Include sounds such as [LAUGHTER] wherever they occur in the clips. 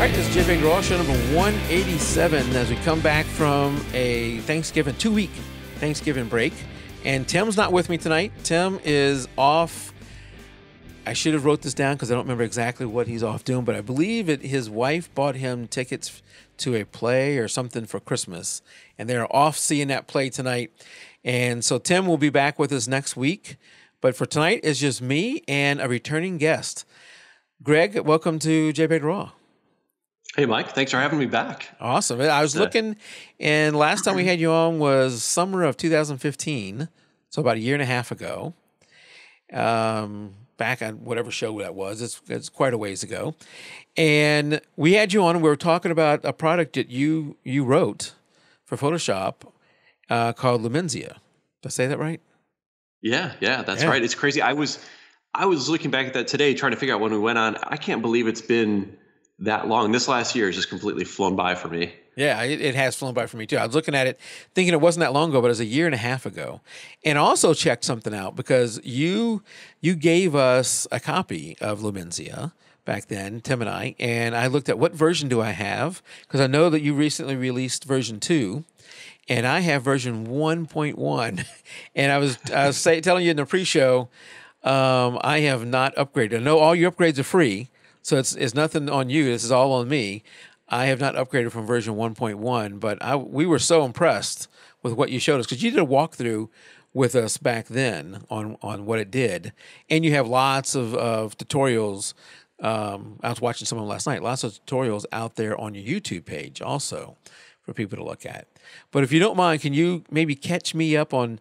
All right, this is JPEG Raw show number 187 as we come back from a Thanksgiving, two week Thanksgiving break. And Tim's not with me tonight. Tim is off. I should have wrote this down because I don't remember exactly what he's off doing, but I believe it, his wife bought him tickets to a play or something for Christmas, and they're off seeing that play tonight. And so Tim will be back with us next week. But for tonight, it's just me and a returning guest. Greg, welcome to JPEG Raw. Hey, Mike. Thanks for having me back. Awesome. I was looking, and last time we had you on was summer of 2015, so about a year and a half ago. Um, back on whatever show that was. It's, it's quite a ways ago, and we had you on. and We were talking about a product that you you wrote for Photoshop uh, called Lumenzia. Did I say that right? Yeah, yeah, that's yeah. right. It's crazy. I was I was looking back at that today, trying to figure out when we went on. I can't believe it's been that long. This last year has just completely flown by for me. Yeah, it, it, has flown by for me too. I was looking at it thinking it wasn't that long ago, but it was a year and a half ago. And also checked something out because you you gave us a copy of Lumenzia back then, Tim and I, and I looked at what version do I have because I know that you recently released version 2 and I have version 1.1 [LAUGHS] and I was I was say, telling you in the pre-show um, I have not upgraded. I know all your upgrades are free so it's it's nothing on you. This is all on me. I have not upgraded from version 1.1, but I, we were so impressed with what you showed us because you did a walkthrough with us back then on on what it did, and you have lots of, of tutorials. Um, I was watching some of them last night. Lots of tutorials out there on your YouTube page also for people to look at. But if you don't mind, can you maybe catch me up on?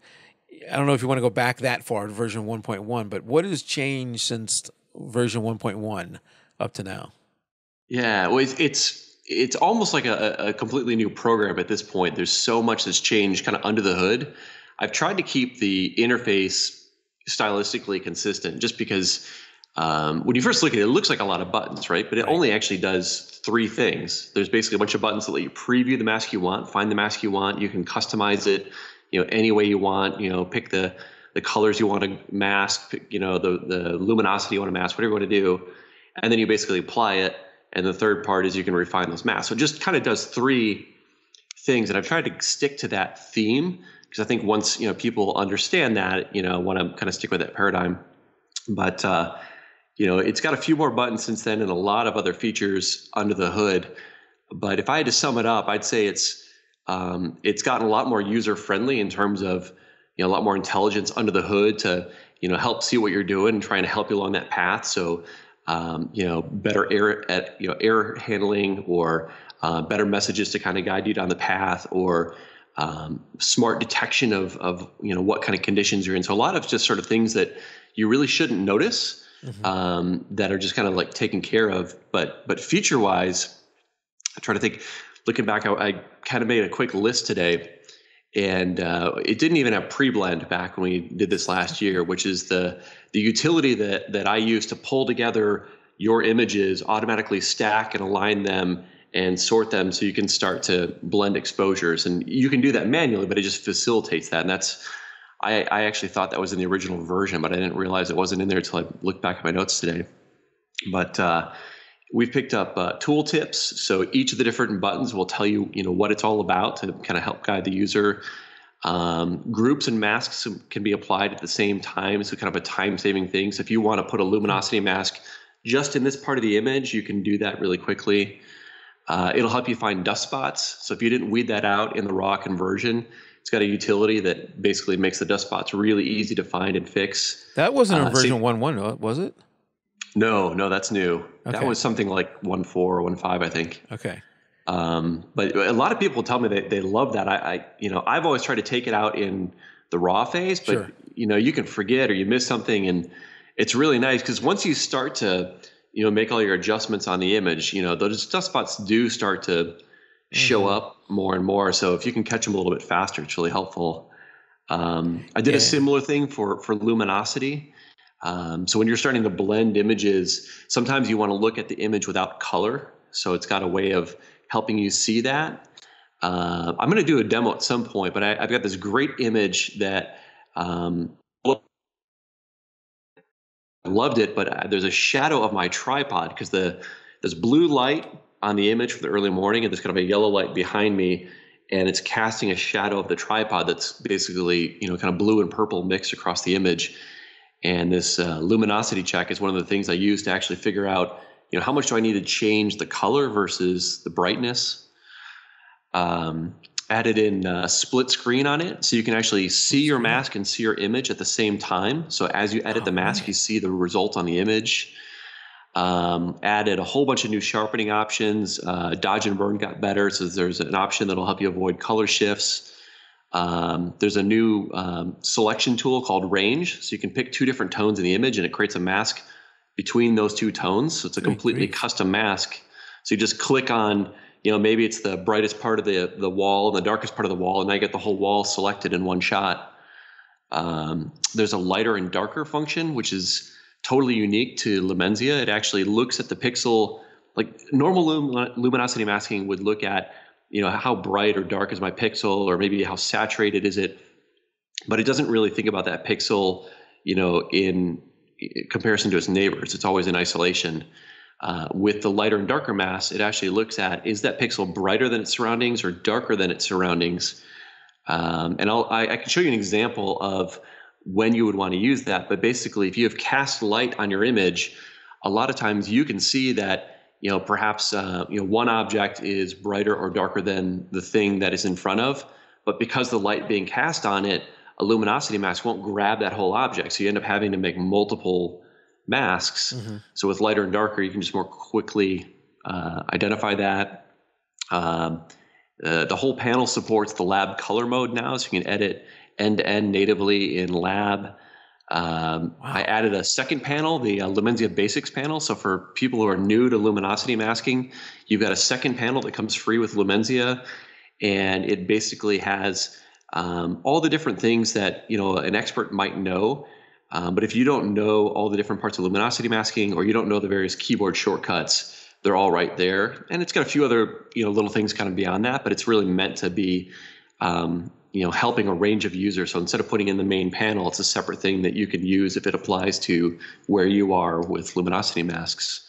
I don't know if you want to go back that far to version 1.1, but what has changed since version 1.1 up to now? Yeah, well, it's it's, it's almost like a, a completely new program at this point. There's so much that's changed kind of under the hood. I've tried to keep the interface stylistically consistent, just because um, when you first look at it, it looks like a lot of buttons, right? But it right. only actually does three things. There's basically a bunch of buttons that let you preview the mask you want, find the mask you want. You can customize it, you know, any way you want. You know, pick the the colors you want to mask, pick, you know, the the luminosity you want to mask, whatever you want to do and then you basically apply it. And the third part is you can refine those masks. So it just kind of does three things, and I've tried to stick to that theme because I think once you know people understand that, you know, want to kind of stick with that paradigm. But uh, you know, it's got a few more buttons since then, and a lot of other features under the hood. But if I had to sum it up, I'd say it's um, it's gotten a lot more user friendly in terms of you know a lot more intelligence under the hood to you know help see what you're doing and trying to help you along that path. So um, you know, better error at you know error handling or uh, better messages to kind of guide you down the path or um, smart detection of of you know what kind of conditions you're in. So a lot of just sort of things that you really shouldn't notice mm-hmm. um, that are just kind of like taken care of. But but feature wise, I try to think. Looking back, I, I kind of made a quick list today and uh, it didn't even have pre-blend back when we did this last year, which is the the utility that that I use to pull together your images, automatically stack and align them and sort them so you can start to blend exposures. And you can do that manually, but it just facilitates that. And that's I, I actually thought that was in the original version, but I didn't realize it wasn't in there until I looked back at my notes today. But uh, we've picked up uh, tool tips. So each of the different buttons will tell you, you know, what it's all about to kind of help guide the user. Um, groups and masks can be applied at the same time, so kind of a time-saving thing. So if you want to put a luminosity mask just in this part of the image, you can do that really quickly. Uh, it'll help you find dust spots. So if you didn't weed that out in the raw conversion, it's got a utility that basically makes the dust spots really easy to find and fix. That wasn't a uh, version so, 1.1, was it? No, no, that's new. Okay. That was something like one four or one five, I think. Okay. Um, but a lot of people tell me they, they love that. I, I, you know, I've always tried to take it out in the raw phase, but sure. you know, you can forget or you miss something, and it's really nice because once you start to, you know, make all your adjustments on the image, you know, those dust spots do start to mm-hmm. show up more and more. So if you can catch them a little bit faster, it's really helpful. Um, I did yeah. a similar thing for for luminosity. Um, so when you're starting to blend images, sometimes you want to look at the image without color. So it's got a way of helping you see that. Uh, I'm going to do a demo at some point, but I, have got this great image that um, I loved it, but uh, there's a shadow of my tripod because the there's blue light on the image for the early morning, and there's kind of a yellow light behind me, and it's casting a shadow of the tripod that's basically you know kind of blue and purple mixed across the image. And this uh, luminosity check is one of the things I use to actually figure out you know how much do I need to change the color versus the brightness. Um, added in uh, split screen on it so you can actually see your mask and see your image at the same time. So as you edit oh, the mask you see the result on the image. Um, added a whole bunch of new sharpening options. Uh, dodge and burn got better so there's an option that'll help you avoid color shifts um, there's a new um, selection tool called range. So you can pick two different tones in the image and it creates a mask between those two tones. So it's a completely custom mask. So you just click on you know maybe it's the brightest part of the the wall and the darkest part of the wall and i get the whole wall selected in one shot. Um, there's a lighter and darker function which is totally unique to lumenzia. It actually looks at the pixel like normal lum- luminosity masking would look at you know how bright or dark is my pixel or maybe how saturated is it but it doesn't really think about that pixel you know in comparison to its neighbors it's always in isolation uh, with the lighter and darker mask, it actually looks at is that pixel brighter than its surroundings or darker than its surroundings? Um, and I'll, I, I can show you an example of when you would want to use that. But basically, if you have cast light on your image, a lot of times you can see that you know perhaps uh, you know one object is brighter or darker than the thing that is in front of, but because the light being cast on it, a luminosity mask won't grab that whole object. So you end up having to make multiple masks. Mm-hmm. So with lighter and darker, you can just more quickly uh, identify that. Um, uh, the whole panel supports the lab color mode now, so you can edit end to end natively in lab. Um, wow. I added a second panel, the uh, Lumenzia Basics panel. So for people who are new to luminosity masking, you've got a second panel that comes free with Lumenzia, and it basically has um, all the different things that you know an expert might know um, but if you don't know all the different parts of luminosity masking or you don't know the various keyboard shortcuts, they're all right there. And it's got a few other you know little things kind of beyond that, but it's really meant to be um, you know helping a range of users. So instead of putting in the main panel, it's a separate thing that you can use if it applies to where you are with luminosity masks.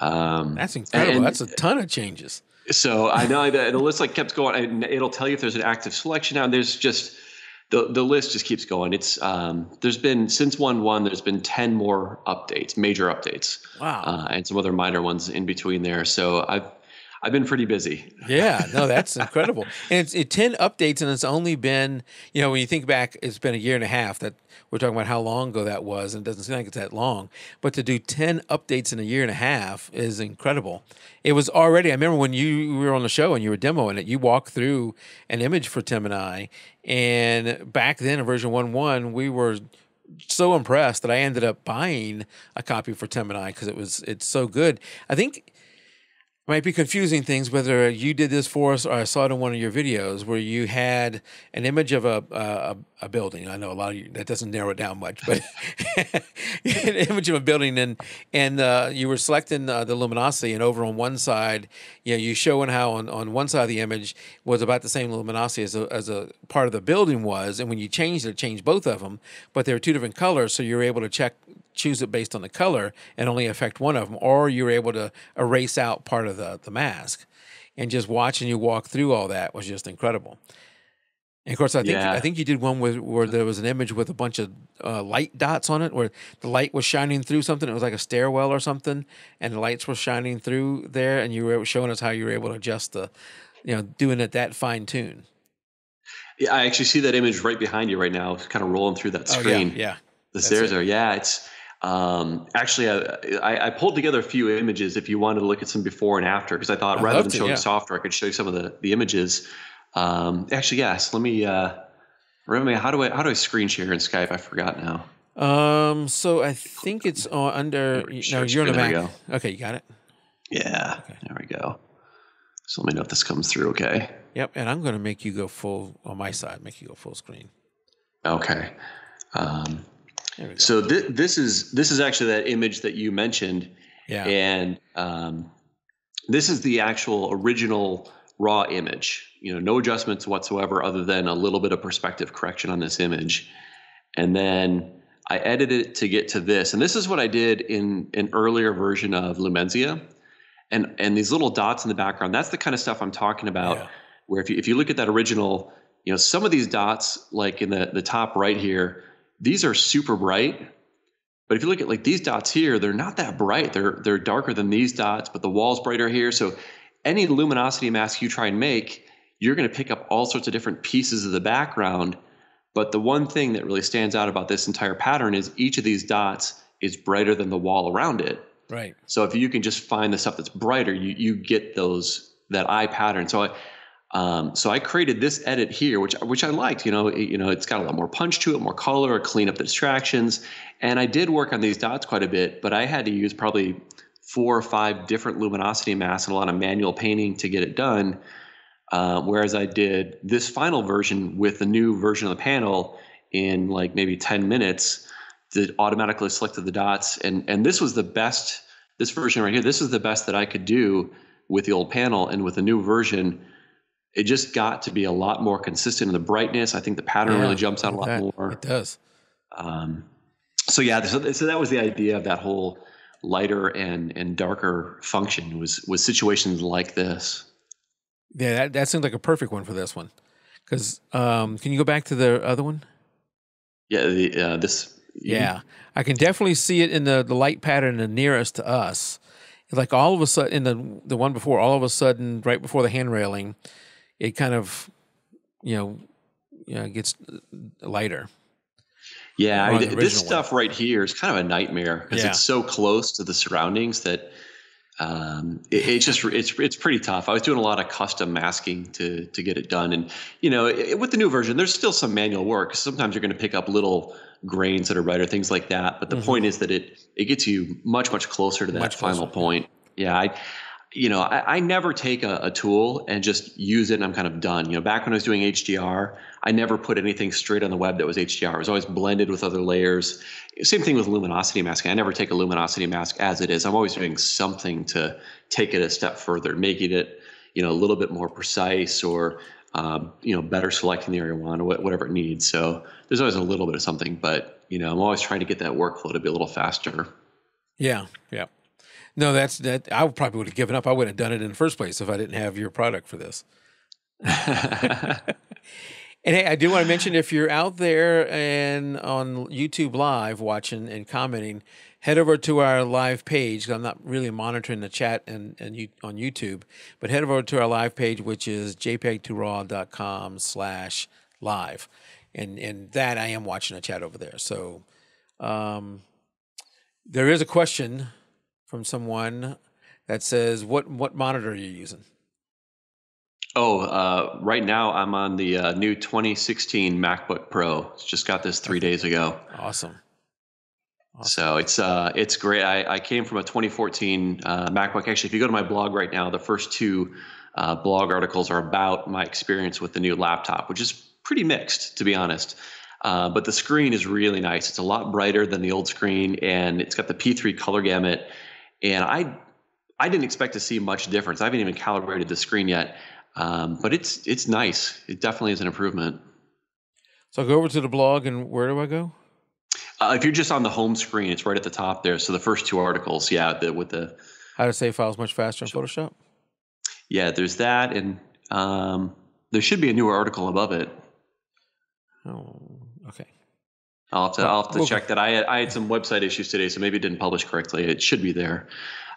Um, That's incredible. And, That's a ton of changes. So I know that the list like kept going. And it'll tell you if there's an active selection now. There's just the the list just keeps going. It's um, there's been since one one, there's been ten more updates, major updates. Wow. Uh, and some other minor ones in between there. So I've I've been pretty busy. Yeah, no, [LAUGHS] that's incredible. And it's it, ten updates, and it's only been you know when you think back, it's been a year and a half that we're talking about how long ago that was, and it doesn't seem like it's that long. But to do ten updates in a year and a half is incredible. It was already. I remember when you were on the show and you were demoing it. You walked through an image for Tim and I, and back then in version one one, we were so impressed that I ended up buying a copy for Tim and I because it was it's so good. I think might be confusing things whether you did this for us or I saw it in one of your videos where you had an image of a a, a building. I know a lot of you that doesn't narrow it down much, but [LAUGHS] an image of a building and and uh, you were selecting uh, the luminosity and over on one side, you know, you showing how on, on one side of the image was about the same luminosity as a, as a part of the building was, and when you changed it, it changed both of them, but they were two different colors, so you're able to check choose it based on the color and only affect one of them, or you're able to erase out part of the, the mask. And just watching you walk through all that was just incredible. And of course, I think yeah. I think you did one with where there was an image with a bunch of uh, light dots on it, where the light was shining through something. It was like a stairwell or something, and the lights were shining through there. And you were showing us how you were able to adjust the, you know, doing it that fine tune. Yeah, I actually see that image right behind you right now, kind of rolling through that screen. Oh, yeah, yeah, the stairs it. are. Yeah, it's um, actually, I, I, pulled together a few images if you wanted to look at some before and after, because I thought I'd rather than to, showing yeah. software, I could show you some of the, the images. Um, actually, yes. Let me uh, remember how do I how do I screen share in Skype? I forgot now. Um, so I think it's on under. No, you're on the Mac. Okay, you got it. Yeah, okay. there we go. So let me know if this comes through. Okay. Yep, and I'm going to make you go full on my side. Make you go full screen. Okay. Um, so th- this is this is actually that image that you mentioned. Yeah. And um, this is the actual original raw image. You know, no adjustments whatsoever, other than a little bit of perspective correction on this image. And then I edited it to get to this. And this is what I did in an earlier version of Lumenzia. and and these little dots in the background. That's the kind of stuff I'm talking about. Yeah. Where if you if you look at that original, you know, some of these dots, like in the the top right here, these are super bright. But if you look at like these dots here, they're not that bright. They're they're darker than these dots, but the wall's brighter here. So any luminosity mask you try and make, you're going to pick up all sorts of different pieces of the background. But the one thing that really stands out about this entire pattern is each of these dots is brighter than the wall around it. Right. So if you can just find the stuff that's brighter, you you get those that eye pattern. So I um, so I created this edit here, which which I liked. You know, it, you know, it's got a lot more punch to it, more color, clean up the distractions. And I did work on these dots quite a bit, but I had to use probably four or five different luminosity masks and a lot of manual painting to get it done. Uh, whereas I did this final version with the new version of the panel in like maybe 10 minutes that automatically selected the dots. And, and this was the best, this version right here, this is the best that I could do with the old panel. And with the new version, it just got to be a lot more consistent in the brightness. I think the pattern Yeah, really jumps out a lot that- more. It does. Um, so yeah, so, so that was the idea of that whole lighter and and darker function was was situations like this. Yeah, that, that seems like a perfect one for this one. Because um, can you go back to the other one? Yeah, the, uh, this. Yeah, I can definitely see it in the, the light pattern the nearest to us. Like all of a sudden, in the the one before, all of a sudden, right before the hand railing, it kind of, you know, you know, gets lighter. Yeah, I mean, this original one. stuff right here is kind of a nightmare because Yeah. it's so close to the surroundings that um, it, it's just it's it's pretty tough. I was doing a lot of custom masking to to get it done, and you know, it, with the new version, there's still some manual work. Sometimes you're going to pick up little grains that are brighter, things like that. But the Mhm. point is that it it gets you much much closer to that Much final closer. point. Yeah, I. You know, I, I never take a, a tool and just use it and I'm kind of done. You know, back when I was doing HDR, I never put anything straight on the web that was HDR. It was always blended with other layers. Same thing with luminosity masking. I never take a luminosity mask as it is. I'm always doing something to take it a step further, making it, you know, a little bit more precise or, um, you know, better selecting the area or whatever it needs. So there's always a little bit of something, but you know, I'm always trying to get that workflow to be a little faster. Yeah, yeah. No, that's that. I probably would have given up. I wouldn't have done it in the first place if I didn't have your product for this. [LAUGHS] And hey, I do want to mention if you're out there and on YouTube Live watching and commenting, head over to our live page. I'm not really monitoring the chat and, and you, on YouTube, but head over to our live page, which is jpeg2raw.com slash live. And, and that I am watching the chat over there. So um, there is a question from someone that says, what, what monitor are you using? oh, uh, right now I'm on the uh, new 2016 MacBook Pro. Just got this three days ago. Awesome. So it's uh it's great. I, I came from a 2014 uh, MacBook. Actually, if you go to my blog right now, the first two uh, blog articles are about my experience with the new laptop, which is pretty mixed, to be honest. Uh, but the screen is really nice. It's a lot brighter than the old screen, and it's got the P3 color gamut. And I I didn't expect to see much difference. I haven't even calibrated the screen yet, um, but it's it's nice. It definitely is an improvement. So I'll go over to the blog and where do I go? Uh, if you're just on the home screen, it's right at the top there. So the first two articles, yeah, the, with the How to save files much faster in Photoshop? Yeah, there's that, and um, there should be a newer article above it. Oh. I'll have to, I'll have to check that. I had, I had some website issues today, so maybe it didn't publish correctly. It should be there.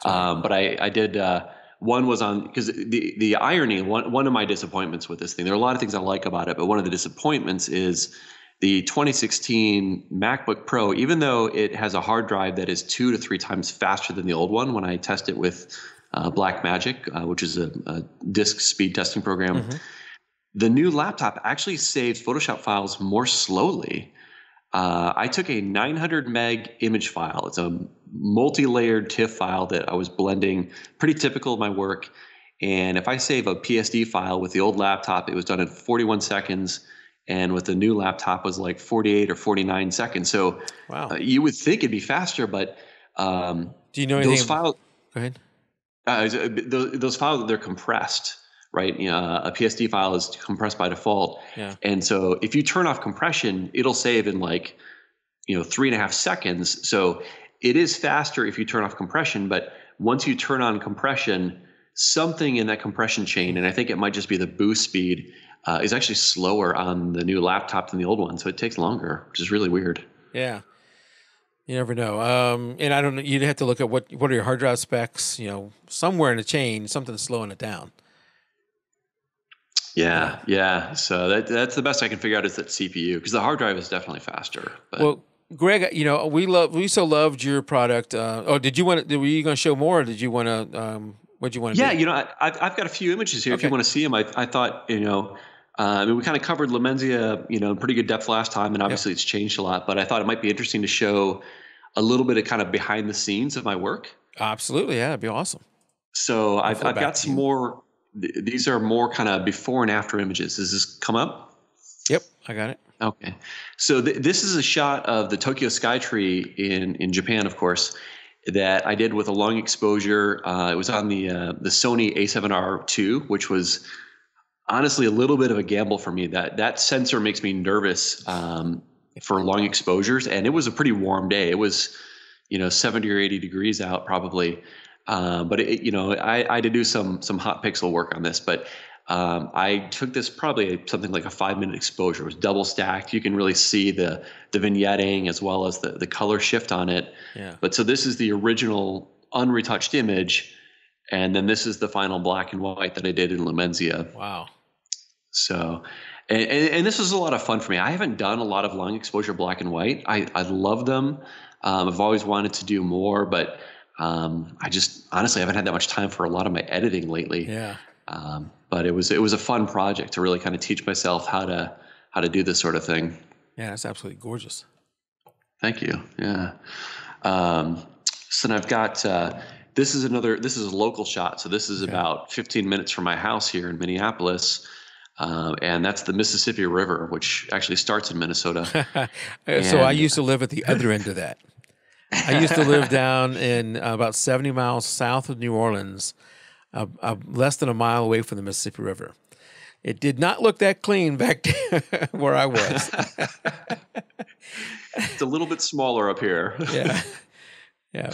Um, but I, I did. Uh, one was on because the the irony. One one of my disappointments with this thing. There are a lot of things I like about it, but one of the disappointments is the 2016 MacBook Pro. Even though it has a hard drive that is two to three times faster than the old one, when I test it with uh, Blackmagic, uh, which is a, a disk speed testing program, Mhm. the new laptop actually saves Photoshop files more slowly. Uh, I took a 900 meg image file. It's a multi-layered TIFF file that I was blending, pretty typical of my work. And if I save a PSD file with the old laptop, it was done in 41 seconds, and with the new laptop was like 48 or 49 seconds. So Wow. uh, you would think it'd be faster, but um, Do you know anything? those files, Go ahead. uh, those, those files they're compressed, right? A PSD file is compressed by default, Yeah. and so if you turn off compression, it'll save in like you know three and a half seconds. So it is faster if you turn off compression, but once you turn on compression, something in that compression chain, and I think it might just be the boost speed, uh, is actually slower on the new laptop than the old one. So it takes longer, which is really weird. Yeah. You never know. Um, and I don't know. You'd have to look at what what are your hard drive specs. You know, somewhere in the chain, something's slowing it down. Yeah, yeah. So that that's the best I can figure out is that CPU because the hard drive is definitely faster. But. Well, Greg, you know we love we so loved your product. Uh, oh, did you want to? Were you going to show more? or Did you want to? Um, what did you want to? Yeah, do? you know, I, I've I've got a few images here. If you want to see them, I I thought you know. Uh, I mean, we kind of covered Lumenzia, you know, in pretty good depth last time, and obviously it's changed a lot. But I thought it might be interesting to show a little bit of kind of behind the scenes of my work. absolutely. Yeah, that'd be awesome. So I've, I've got some more. Th- These are more kind of before and after images. Does this come up? Yep, I got it. Okay. So th- this is a shot of the Tokyo Skytree in in Japan, of course, that I did with a long exposure. Uh, it was on the uh, the Sony A7R2, which was honestly a little bit of a gamble for me. That that sensor makes me nervous um, for long exposures, and it was a pretty warm day. It was, you know, 70 or 80 degrees out probably. Um, but it, you know, I, I had to do some some hot pixel work on this, but um, I took this probably something like a five minute exposure. It was double stacked. You can really see the the vignetting as well as the the color shift on it. Yeah. But so this is the original unretouched image, and then this is the final black and white that I did in Lumenzia. Wow. So, and, and, and this was a lot of fun for me. I haven't done a lot of long exposure black and white. I, I love them. Um, I've always wanted to do more, but um, I just honestly haven't had that much time for a lot of my editing lately. Yeah. Um, but it was it was a fun project to really kind of teach myself how to how to do this sort of thing. Yeah, that's absolutely gorgeous. Thank you. Yeah. Um, so then I've got uh, this is another this is a local shot. So this is Okay. about 15 minutes from my house here in Minneapolis. Um, and that's the Mississippi River, which actually starts in Minnesota. [LAUGHS] so I used to live at the other end of that. I used to live [LAUGHS] down in uh, about 70 miles south of New Orleans, uh, uh, less than a mile away from the Mississippi River. It did not look that clean back [LAUGHS] where I was. [LAUGHS] it's a little bit smaller up here. yeah. Yeah.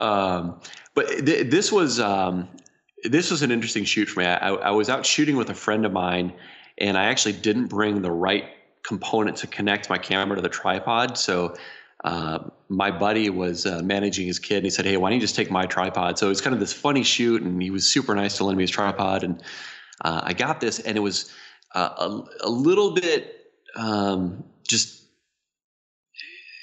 Um, but th- this was um, this was an interesting shoot for me. I, I was out shooting with a friend of mine, and I actually didn't bring the right component to connect my camera to the tripod. So uh, my buddy was uh, managing his kid, and he said, "Hey, why don't you just take my tripod?" So it's kind of this funny shoot, and he was super nice to lend me his tripod, and uh, I got this, and it was uh, a, a little bit um, just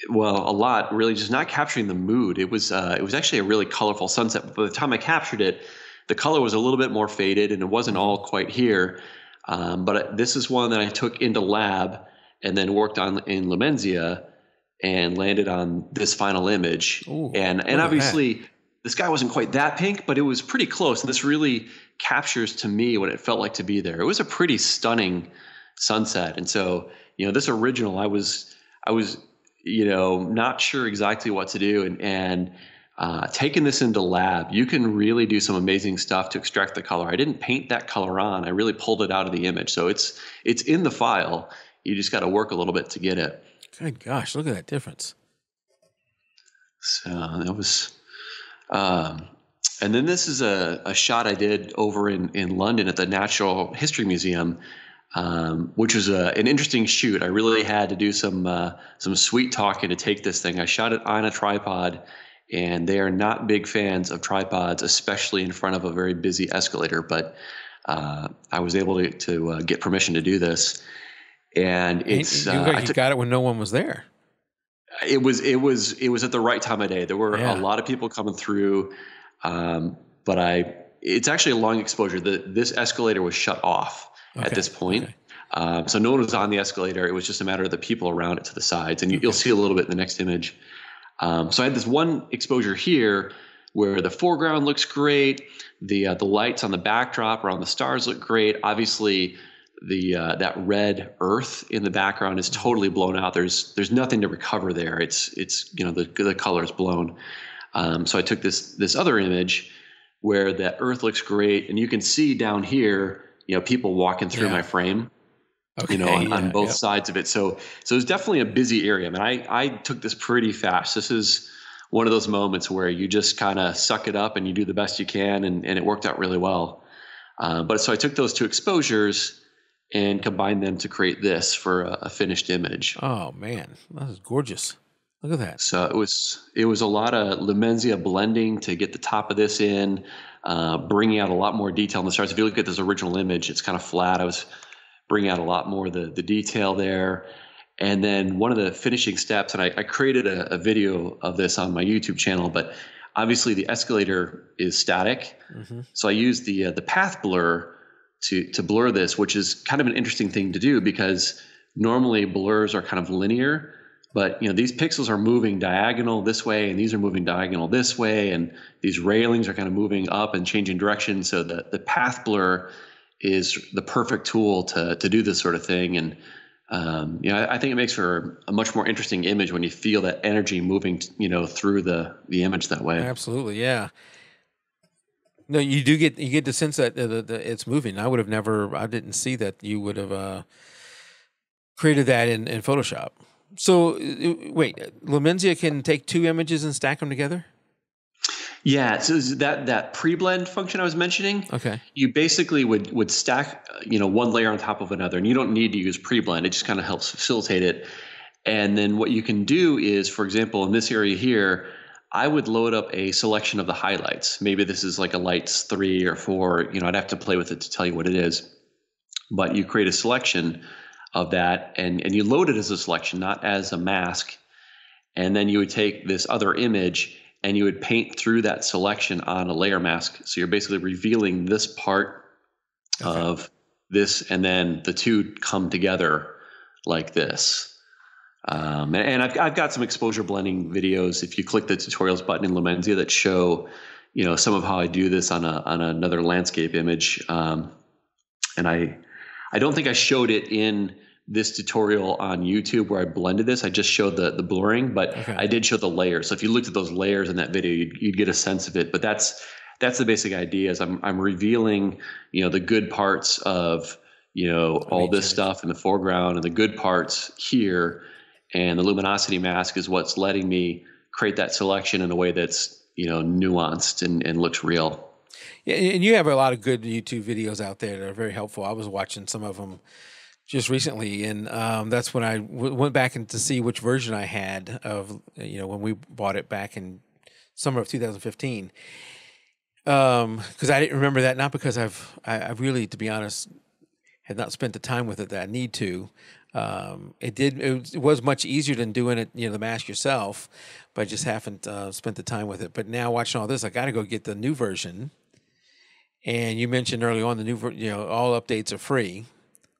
well, a lot really just not capturing the mood. It was uh, it was actually a really colorful sunset. But by the time I captured it, the color was a little bit more faded, and it wasn't all quite here. Um, but this is one that I took into lab and then worked on in Lumenzia and landed on this final image. Ooh, and and obviously the sky wasn't quite that pink, but it was pretty close. And this really captures to me what it felt like to be there. It was a pretty stunning sunset. And so, you know, this original, I was I was you know, not sure exactly what to do. And, and uh, taking this into lab, you can really do some amazing stuff to extract the color. I didn't paint that color on. I really pulled it out of the image. So it's, it's in the file. You just got to work a little bit to get it. Good gosh, look at that difference. So that was, um, and then this is a, a shot I did over in, in London at the Natural History Museum, um, which was a, an interesting shoot. I really had to do some uh, some sweet talking to take this thing. I shot it on a tripod, and they are not big fans of tripods, especially in front of a very busy escalator. But uh, I was able to, to uh, get permission to do this, and it's you, uh, you took- got it when no one was there. it was it was it was at the right time of day. There were Yeah. a lot of people coming through, um, but I it's actually a long exposure. The this escalator was shut off at this point. okay. Um, so no one was on the escalator. It was just a matter of the people around it to the sides, and you, you'll see a little bit in the next image. Um, so I had this one exposure here where the foreground looks great, the uh, the lights on the backdrop or on the stars look great. Obviously, the uh, that red earth in the background is totally blown out. There's there's nothing to recover there. It's it's you know the the color is blown. Um, so I took this this other image where that earth looks great, and you can see down here, you know, people walking through Yeah. my frame Okay, you know, on, yeah, on both sides of it. So, so it's definitely a busy area. I mean, I, I took this pretty fast. This is one of those moments where you just kind of suck it up and you do the best you can, and, and it worked out really well. Uh, but so I took those two exposures and combine them to create this for a, a finished image. Oh man, that is gorgeous. Look at that. So it was it was a lot of Lumenzia blending to get the top of this in, uh, bringing out a lot more detail in the stars. If you look at this original image, it's kind of flat. I was bringing out a lot more of the the detail there. And then one of the finishing steps, and I, I created a, a, video of this on my YouTube channel, but obviously the escalator is static. Mm-hmm. So I used the uh, the path blur to to blur this, which is kind of an interesting thing to do because normally blurs are kind of linear, but you know these pixels are moving diagonal this way, and these are moving diagonal this way, and these railings are kind of moving up and changing direction. So the the path blur is the perfect tool to to do this sort of thing and um, you know, I, I, think it makes for a much more interesting image when you feel that energy moving, you know, through the the image that way. Absolutely, yeah. No, you do get you get the sense that the, the, it's moving. I would have never, I didn't see that you would have uh, created that in, in Photoshop. So uh, wait, Lumenzia can take two images and stack them together. Yeah, so that that pre-blend function I was mentioning. Okay. You basically would would stack, you know, one layer on top of another, and you don't need to use pre-blend. It just kind of helps facilitate it. And then what you can do is, for example, in this area here, I would load up a selection of the highlights. Maybe this is like a lights three or four. You know, I'd have to play with it to tell you what it is. But you create a selection of that, and and you load it as a selection, not as a mask. And then you would take this other image and you would paint through that selection on a layer mask. So you're basically revealing this part okay. of this, and then the two come together like this. Um, and I've, I've got some exposure blending videos. If you click the tutorials button in Lumenzia that show, you know, some of how I do this on a on another landscape image. Um, and I, I don't think I showed it in this tutorial on YouTube where I blended this. I just showed the the blurring, but okay. I did show the layers. So if you looked at those layers in that video, you'd, you'd get a sense of it. But that's that's the basic idea. Is I'm I'm revealing you know the good parts of you know all this stuff in the foreground and the good parts here, and the luminosity mask is what's letting me create that selection in a way that's you know nuanced and, and looks real. Yeah, and you have a lot of good YouTube videos out there that are very helpful. I was watching some of them just recently, and um, that's when I w- went back and to see which version I had of you know when we bought it back in summer of 2015. Um, because I didn't remember that, not because I've I, I, really, to be honest, had not spent the time with it that I need to. Um, it did it was much easier than doing it, you know, the mask yourself, but I just haven't uh, spent the time with it. But now watching all this, I got to go get the new version. And you mentioned early on the new, you know, all updates are free.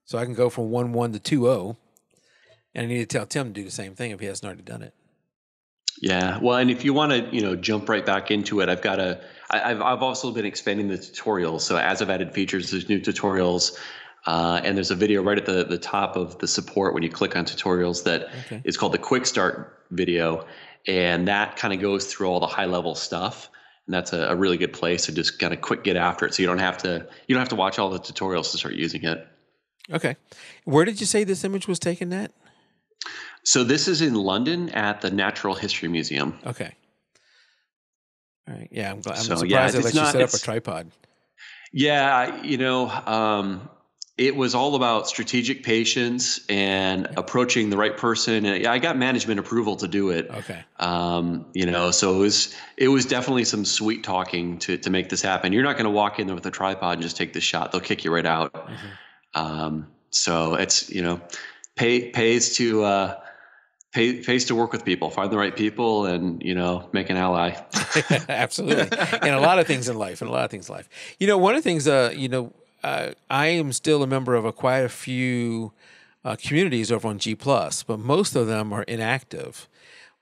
So I can go from 1 1 to 2 And I need to tell Tim to do the same thing if he hasn't already done it. Yeah. Well, and if you want to, you know, jump right back into it, I've got a, I've, I've also been expanding the tutorials. So as I've added features, there's new tutorials. Uh, and there's a video right at the, the top of the support when you click on tutorials that okay. is called the quick start video. And that kind of goes through all the high level stuff. And that's a, a really good place to just kind of quick get after it. So you don't have to, you don't have to watch all the tutorials to start using it. Okay. Where did you say this image was taken at? So this is in London at the Natural History Museum. Okay. All right. Yeah, I'm, glad, I'm so, surprised yeah, they let not, you set up a tripod. Yeah, you know, um, it was all about strategic patience and approaching the right person. And I got management approval to do it. Okay. Um, you know, so it was it was definitely some sweet talking to to make this happen. You're not going to walk in there with a tripod and just take the shot. They'll kick you right out. Mm-hmm. Um, so it's you know pay, pays to uh, pay, pays to work with people, find the right people, and you know make an ally. [LAUGHS] Absolutely, and a lot of things in life, and a lot of things in life. You know, one of the things, uh, you know, uh, I am still a member of a quite a few uh, communities over on G Plus, but most of them are inactive.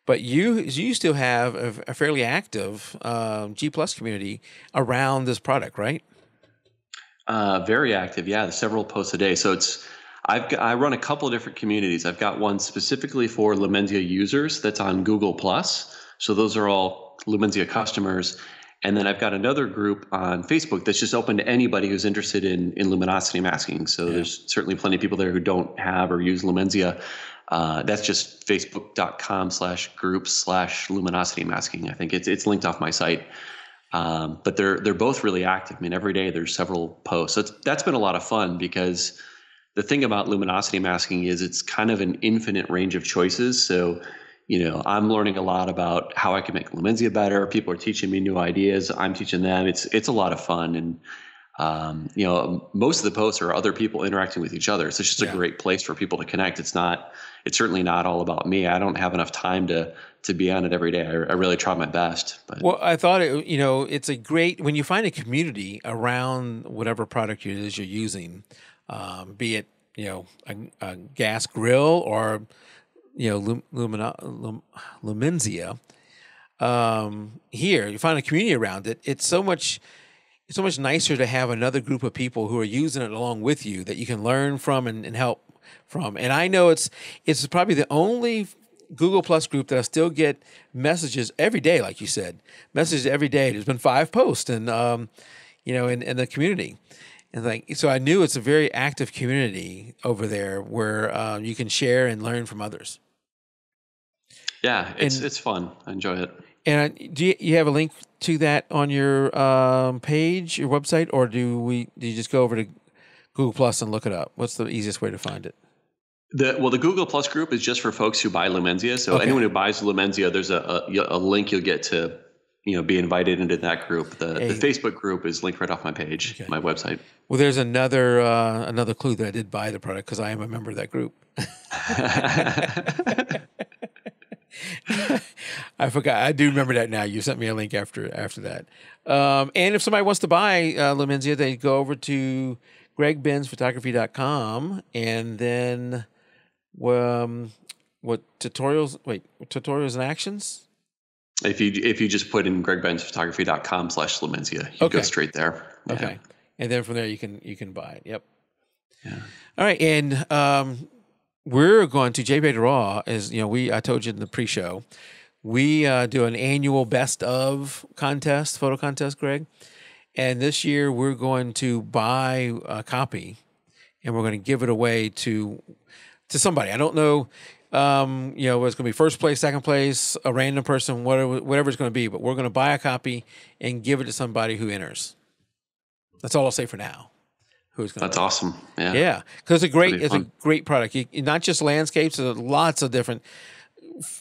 But you you still have a, a fairly active um, G Plus community around this product, right? Uh, very active, yeah. Several posts a day. So it's I've got, I run a couple of different communities. I've got one specifically for Lumenzia users that's on Google Plus. So those are all Lumenzia customers. And then I've got another group on Facebook that's just open to anybody who's interested in, in luminosity masking. So yeah. there's certainly plenty of people there who don't have or use Lumenzia. Uh, that's just facebook.com slash group slash luminosity masking. I think it's it's linked off my site. Um, but they're they're both really active. I mean, every day there's several posts. So that's been a lot of fun because the thing about luminosity masking is it's kind of an infinite range of choices. So, you know, I'm learning a lot about how I can make Lumenzia better. People are teaching me new ideas. I'm teaching them. It's it's a lot of fun, and um, you know, most of the posts are other people interacting with each other. So it's just yeah. a great place for people to connect. It's not. It's certainly not all about me. I don't have enough time to to be on it every day. I, I really try my best. But. Well, I thought it. You know, it's a great when you find a community around whatever product it is you're using um, be it you know a, a, gas grill or you know lum, lumina, lum. Um, here, you find a community around it. It's so much. It's so much nicer to have another group of people who are using it along with you that you can learn from and, and help from. And I know it's it's probably the only Google Plus group that I still get messages every day, like you said, messages every day. There's been five posts and um, you know in, in the community, and like so I knew it's a very active community over there where uh, you can share and learn from others. Yeah, it's and, it's fun. I enjoy it. And do you, you have a link to that on your um, page, your website, or do we? Do you just go over to Google Plus and look it up? What's the easiest way to find it? The, well, the Google Plus group is just for folks who buy Lumenzia. So okay. anyone who buys Lumenzia, there's a, a, a link you'll get to you know be invited into that group. The, hey. the Facebook group is linked right off my page, okay. my website. Well, there's another uh, another clue that I did buy the product because I am a member of that group. [LAUGHS] [LAUGHS] [LAUGHS] I forgot. I do remember that now. You sent me a link after after that. Um, and if somebody wants to buy uh, Lumenzia, they go over to gregbenzphotography.com and then um, what tutorials? Wait, tutorials and actions? If you if you just put in gregbenzphotography.com slash Lumenzia, you okay. go straight there. Yeah. Okay. And then from there you can you can buy it. Yep. Yeah. All right. And um, we're going to JPEG Raw is you know, we I told you in the pre show. We uh, do an annual best of contest, photo contest, Greg. And this year we're going to buy a copy and we're going to give it away to to somebody. I don't know um, you know, it's going to be first place, second place, a random person, whatever, whatever it's going to be. But we're going to buy a copy and give it to somebody who enters. That's all I'll say for now. Who's going? That's awesome. Yeah, yeah, because it's a great, it's a great product. You, not just landscapes, there's lots of different,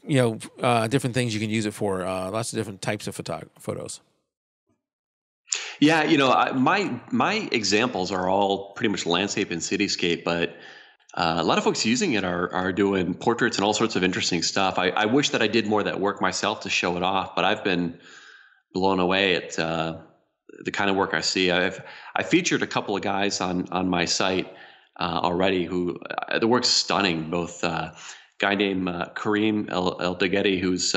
you know, uh, different things you can use it for. Uh, lots of different types of photo- photos. Yeah, you know, I, my my examples are all pretty much landscape and cityscape, but uh, a lot of folks using it are are doing portraits and all sorts of interesting stuff. I, I wish that I did more of that work myself to show it off, but I've been blown away at uh, the kind of work I see. I've I featured a couple of guys on on my site uh, already who uh, the work's stunning. Both uh, guy named uh, Kareem El, El Daghedi, who's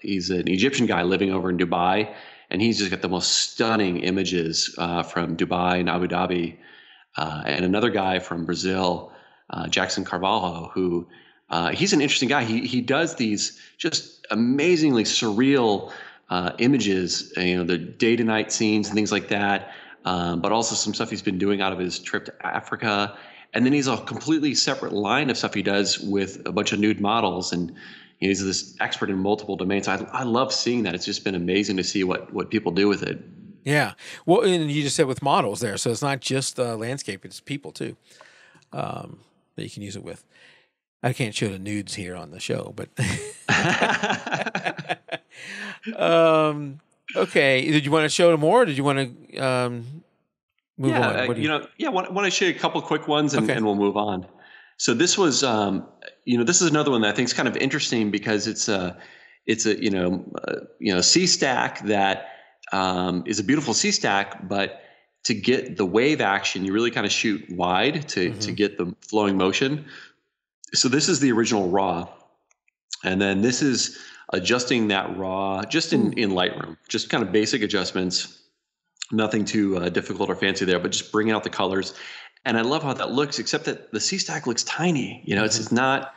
he's an Egyptian guy living over in Dubai, and he's just got the most stunning images from Dubai and Abu Dhabi, and another guy from Brazil uh, Jackson Carvalho, who uh, he's an interesting guy. He he does these just amazingly surreal uh, images, you know, the day to night scenes and things like that. Um, but also some stuff he's been doing out of his trip to Africa. And then he's a completely separate line of stuff he does with a bunch of nude models and he's this expert in multiple domains. I, I love seeing that. It's just been amazing to see what, what people do with it. Yeah. Well, and you just said with models there. So it's not just uh, landscape, it's people too. Um, that you can use it with. I can't show the nudes here on the show, but [LAUGHS] [LAUGHS] um, okay. Did you want to show them more? did you want to um, move yeah, on? Uh, you, you, know, yeah. Want, want to show you a couple quick ones, and, okay. and we'll move on. So this was, um, you know, this is another one that I think is kind of interesting because it's a, it's a, you know, uh, you know, sea stack that um, is a beautiful sea stack, but to get the wave action, you really kind of shoot wide to, mm-hmm. to get the flowing motion. So this is the original raw. And then this is adjusting that raw just in, in Lightroom, just kind of basic adjustments, nothing too uh, difficult or fancy there, but just bringing out the colors. And I love how that looks, except that the sea stack looks tiny. You know, mm-hmm. it's, it's not,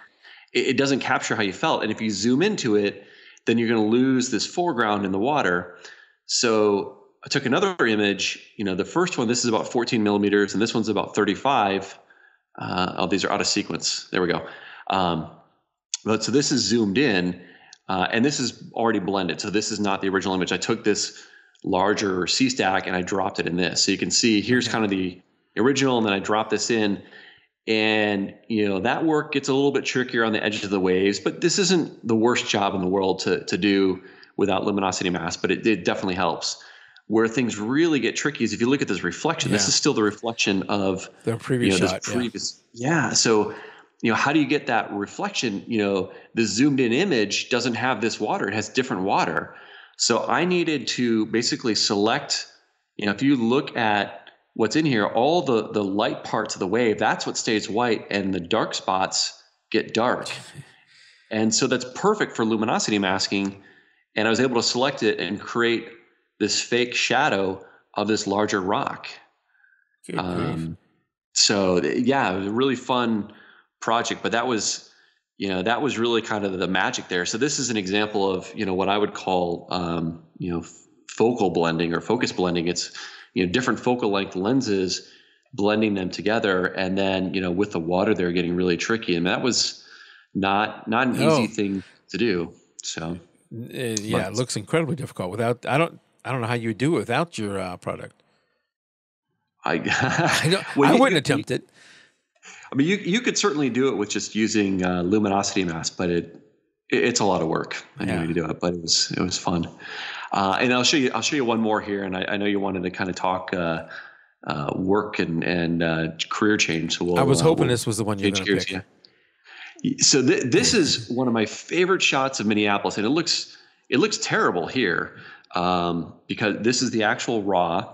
it, it doesn't capture how you felt. And if you zoom into it, then you're going to lose this foreground in the water. So I took another image. You know, the first one, this is about 14 millimeters, and this one's about 35. Uh, oh, these are out of sequence. There we go. Um, But so this is zoomed in, uh, and this is already blended. So this is not the original image. I took this larger sea stack and I dropped it in this. So you can see here's okay. kind of the original, and then I dropped this in. And you know that work gets a little bit trickier on the edges of the waves, but this isn't the worst job in the world to to do without luminosity mask, but it, it definitely helps. Where things really get tricky is if you look at this reflection. Yeah. This is still the reflection of the previous you know, shot. Previous, yeah. yeah. So you know how do you get that reflection? You know the zoomed in image doesn't have this water; it has different water. So I needed to basically select. You know, if you look at what's in here, all the the light parts of the wave, that's what stays white, and the dark spots get dark. And so that's perfect for luminosity masking. And I was able to select it and create this fake shadow of this larger rock. Um, so yeah, it was a really fun project, but that was, you know, that was really kind of the magic there. So this is an example of, you know, what I would call, um, you know, focal blending or focus blending. It's you know different focal length lenses blending them together and then you know with the water they're getting really tricky and that was not not an no. easy thing to do so uh, yeah but, it looks incredibly difficult without i don't i don't know how you would do it without your uh, product i [LAUGHS] I, well, I wouldn't you, attempt it i mean you you could certainly do it with just using uh, luminosity mask but it, it, it's a lot of work i yeah. know to do it but it was it was fun uh, and I'll show you. I'll show you one more here. And I, I know you wanted to kind of talk uh, uh, work and and uh, career change. So we'll, I was uh, hoping we'll this was the one you're going to pick. Yeah. So th- this is one of my favorite shots of Minneapolis, and it looks it looks terrible here um, because this is the actual raw,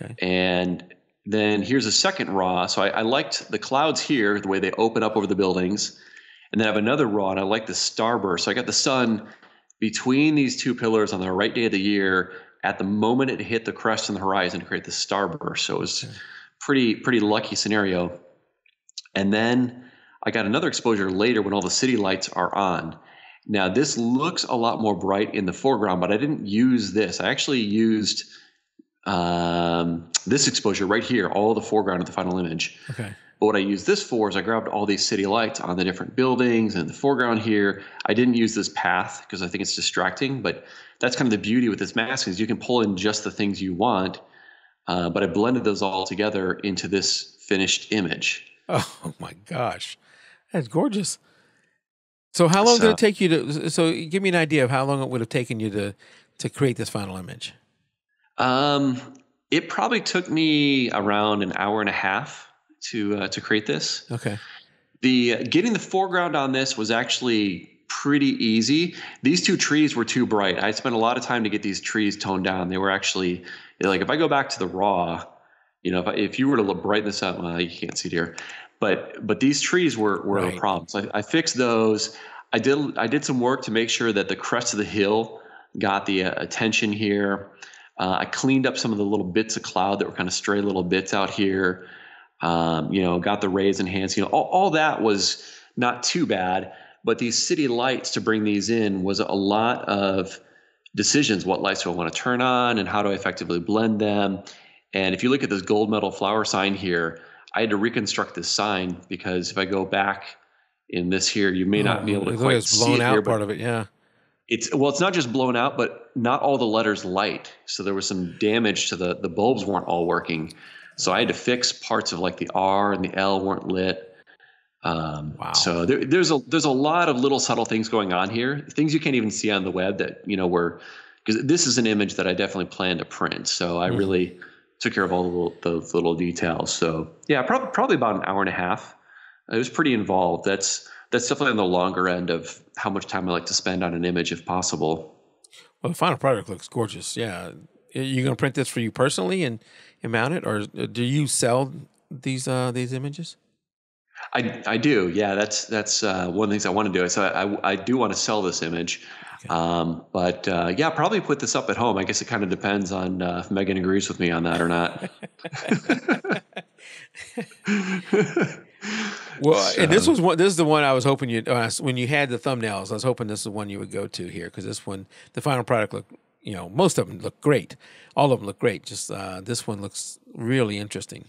okay. and then here's a second raw. So I, I liked the clouds here, the way they open up over the buildings, and then I have another raw, and I like the starburst. So I got the sun between these two pillars on the right day of the year at the moment it hit the crest on the horizon to create the starburst. So it was pretty pretty lucky scenario. And then I got another exposure later when all the city lights are on. Now this looks a lot more bright in the foreground, but I didn't use this. I actually used um, this exposure right here, all the foreground of the final image. Okay. But what I used this for is I grabbed all these city lights on the different buildings and the foreground here. I didn't use this path because I think it's distracting, but that's kind of the beauty with this mask is you can pull in just the things you want. Uh, but I blended those all together into this finished image. [LAUGHS] Oh my gosh, that's gorgeous. So how long so, did it take you to? So give me an idea of how long it would have taken you to to create this final image. Um, it probably took me around an hour and a half to uh, to create this. Okay. The uh, getting the foreground on this was actually pretty easy. These two trees were too bright. I spent a lot of time to get these trees toned down. They were actually like if I go back to the raw, you know, if I, if you were to brighten this up, well, you can't see it here, but but these trees were were right. a problem. So I, I, fixed those. I did I did some work to make sure that the crest of the hill got the uh, attention here. Uh, I cleaned up some of the little bits of cloud that were kind of stray little bits out here um, you know, got the rays enhanced, you know, all, all that was not too bad. But these city lights to bring these in was a lot of decisions. What lights do I want to turn on and how do I effectively blend them? And if you look at this Gold Medal Flour sign here, I had to reconstruct this sign because if I go back in this here, you may oh, not be able to quite it's blown see out here, part of it. Yeah. It's well, it's not just blown out, but not all the letters light. So there was some damage to the the bulbs weren't all working. So I had to fix parts of like the R and the L weren't lit. Um, wow. So there, there's a there's a lot of little subtle things going on here, things you can't even see on the web that you know were because this is an image that I definitely plan to print. So I mm. really took care of all the little, the little details. So yeah, probably probably about an hour and a half. It was pretty involved. That's that's definitely on the longer end of how much time I like to spend on an image if possible. Well, the final product looks gorgeous. Yeah, You're going to print this for you personally and and mount it, or do you sell these uh, these images? I, I do. Yeah, that's that's uh, one of the things I want to do. So I, I do want to sell this image, okay. um, but uh, yeah, probably put this up at home. I guess it kind of depends on uh, if Megan agrees with me on that or not. [LAUGHS] [LAUGHS] [LAUGHS] well, so. and this was one. This is the one I was hoping you when you had the thumbnails. I was hoping this is the one you would go to here because this one, the final product looked you know, most of them look great. All of them look great. Just uh, this one looks really interesting.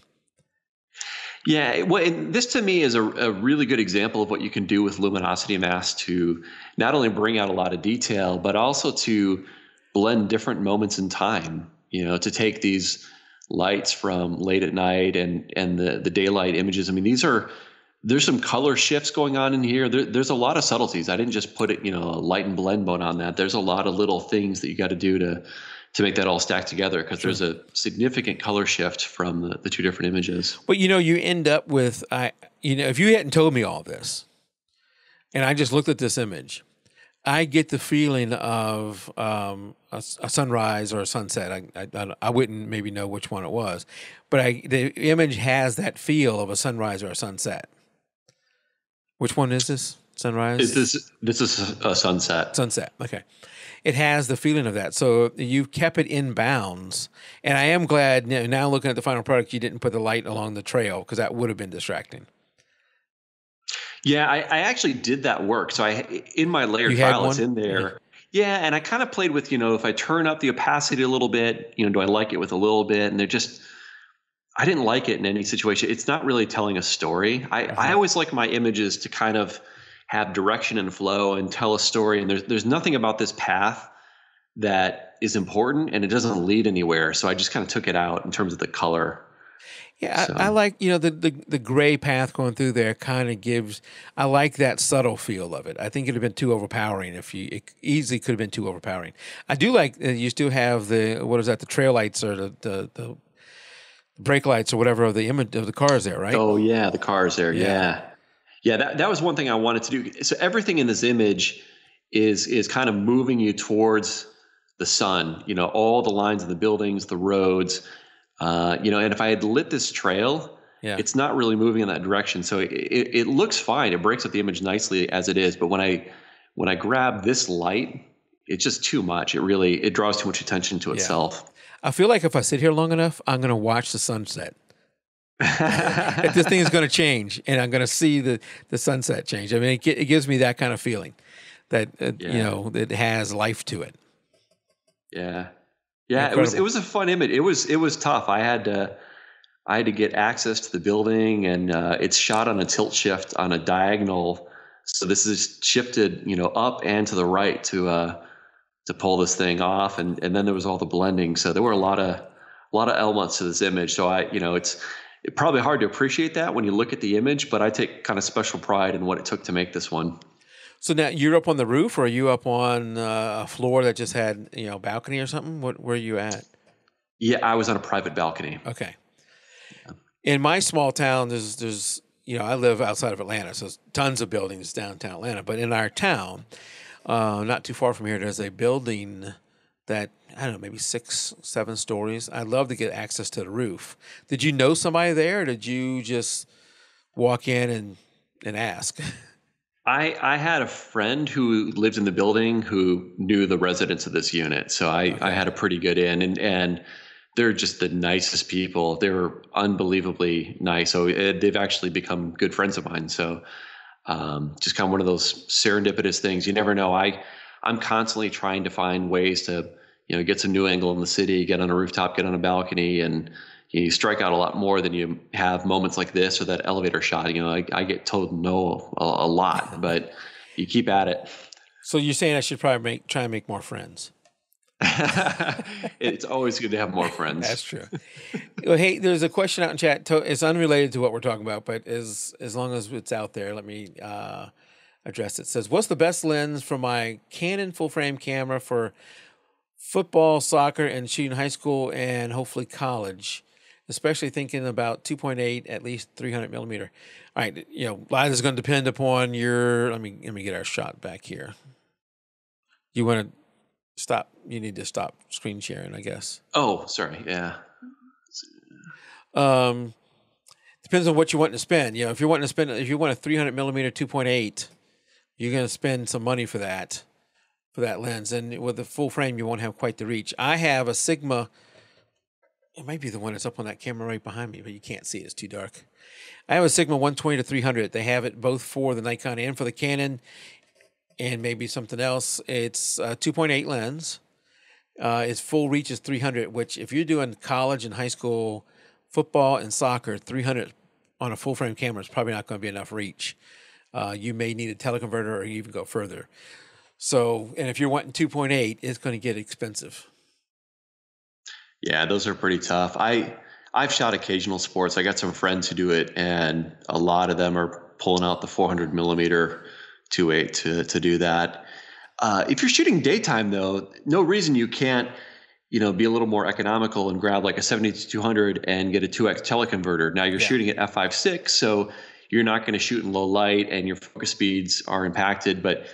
Yeah, well, this to me is a, a, really good example of what you can do with luminosity mask to not only bring out a lot of detail, but also to blend different moments in time. You know, to take these lights from late at night and and the the daylight images. I mean, these are there's some color shifts going on in here. There, there's a lot of subtleties. I didn't just put it, you know, a light and blend mode on that. There's a lot of little things that you got to do to to make that all stack together because sure. there's a significant color shift from the, the two different images. But you know, you end up with I you know, if you hadn't told me all this and I just looked at this image, I get the feeling of um, a, a, sunrise or a sunset. I, I, I wouldn't maybe know which one it was, but I, the image has that feel of a sunrise or a sunset. Which one is this? Sunrise. Is this this is a sunset. Sunset. Okay. It has the feeling of that. So you've kept it in bounds, and I am glad now. Looking at the final product, you didn't put the light along the trail because that would have been distracting. Yeah, I, I, actually did that work. So I in my layered file, it's in there. Yeah. yeah, and I kind of played with you know if I turn up the opacity a little bit, you know, do I like it with a little bit? And they're just I didn't like it in any situation. It's not really telling a story. I, uh-huh. I always like my images to kind of have direction and flow and tell a story. And there's there's nothing about this path that is important and it doesn't lead anywhere. So I just kind of took it out in terms of the color. Yeah, so. I, I, like you know the, the the gray path going through there kind of gives. I like that subtle feel of it. I think it'd have been too overpowering if you it easily could have been too overpowering. I do like uh, you still have the what is that the trail lights or the the, the brake lights or whatever of the image of the cars there, right? Oh yeah, the cars there. Yeah. yeah. Yeah, that, that was one thing I wanted to do. So everything in this image is is kind of moving you towards the sun. You know, all the lines of the buildings, the roads, uh, you know, and if I had lit this trail, yeah. it's not really moving in that direction. So it, it, it, looks fine. It breaks up the image nicely as it is. But when I when I grab this light, it's just too much. It really it draws too much attention to itself. Yeah. I feel like if I sit here long enough, I'm going to watch the sunset. if [LAUGHS] this thing is going to change, and I'm going to see the the sunset change. I mean, it, it gives me that kind of feeling that uh, yeah. you know it has life to it. Yeah, yeah, Incredible. it was it was a fun image. It was it was tough. I had to I had to get access to the building, and uh, it's shot on a tilt shift on a diagonal. So this is shifted, you know, up and to the right to uh, to pull this thing off, and and then there was all the blending. So there were a lot of a lot of elements to this image. So I, you know, it's probably hard to appreciate that when you look at the image, but I take kind of special pride in what it took to make this one. So now you're up on the roof, or are you up on uh, a floor that just had you know balcony or something? What where are you at? Yeah, I was on a private balcony. Okay. In my small town, there's there's you know I live outside of Atlanta, so tons of buildings downtown Atlanta. But in our town, uh, not too far from here, there's a building that I don't know, maybe six, seven stories. I'd love to get access to the roof. Did you know somebody there? did you just walk in and and ask? [LAUGHS] I, I had a friend who lived in the building who knew the residents of this unit. So I, okay. I had a pretty good in and, and they're just the nicest people. They were unbelievably nice. So it, they've actually become good friends of mine. So um, just kind of one of those serendipitous things. You never know. I, I'm constantly trying to find ways to, you know, get some new angle in the city, get on a rooftop, get on a balcony and, you strike out a lot more than you have moments like this or that elevator shot. You know, I, I get told no a, a, lot, but you keep at it. So you're saying I should probably make try and make more friends. [LAUGHS] [LAUGHS] it's always good to have more friends. That's true. well, hey, there's a question out in chat. It's unrelated to what we're talking about, but as as long as it's out there, let me uh, address it. it. Says, what's the best lens for my Canon full frame camera for football, soccer, and shooting high school and hopefully college? especially thinking about 2.8 at least 300 millimeter. All right, you know, a lot is going to depend upon your. Let me let me get our shot back here. You want to stop? You need to stop screen sharing, I guess. Oh, sorry. Yeah. Um, depends on what you want to spend. You know, if you're wanting to spend, if you want a 300 millimeter 2.8, you're going to spend some money for that, for that lens. And with the full frame, you won't have quite the reach. I have a Sigma it might be the one that's up on that camera right behind me, but you can't see it. It's too dark. I have a Sigma 120 to 300. They have it both for the Nikon and for the Canon, and maybe something else. It's a 2.8 lens. Uh, its full reach is 300, which if you're doing college and high school football and soccer, 300 on a full frame camera is probably not going to be enough reach. Uh, you may need a teleconverter or even go further. So, and if you're wanting 2.8, it's going to get expensive. Yeah, those are pretty tough. I I've shot occasional sports. I got some friends who do it, and a lot of them are pulling out the 400 millimeter 2.8 to to do that. Uh, if you're shooting daytime, though, no reason you can't, you know, be a little more economical and grab like a 70 to 200 and get a 2x teleconverter. Now you're yeah. shooting at f5.6, so you're not going to shoot in low light, and your focus speeds are impacted. But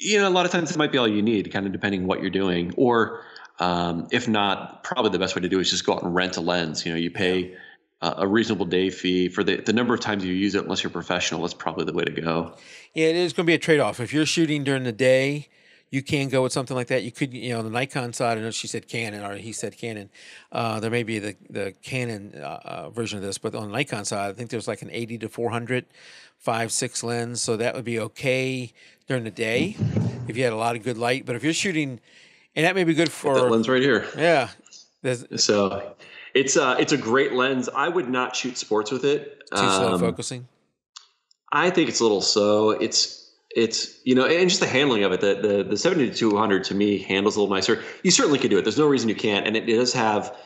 you know, a lot of times it might be all you need, kind of depending what you're doing, or um, if not, probably the best way to do it is just go out and rent a lens. You know, you pay uh, a reasonable day fee for the, the number of times you use it, unless you're professional. That's probably the way to go. Yeah, it is going to be a trade off. If you're shooting during the day, you can go with something like that. You could, you know, on the Nikon side, I know she said Canon or he said Canon. Uh, there may be the the Canon uh, uh version of this, but on the Nikon side, I think there's like an 80 to 400 five six lens, so that would be okay during the day if you had a lot of good light. But if you're shooting and that may be good for that lens right here. Yeah. There's, so it's uh it's a great lens. I would not shoot sports with it. Too um, slow focusing. I think it's a little so. It's it's you know and just the handling of it the the, the 70 to 200 to me handles a little nicer you certainly can do it there's no reason you can't and it, it does have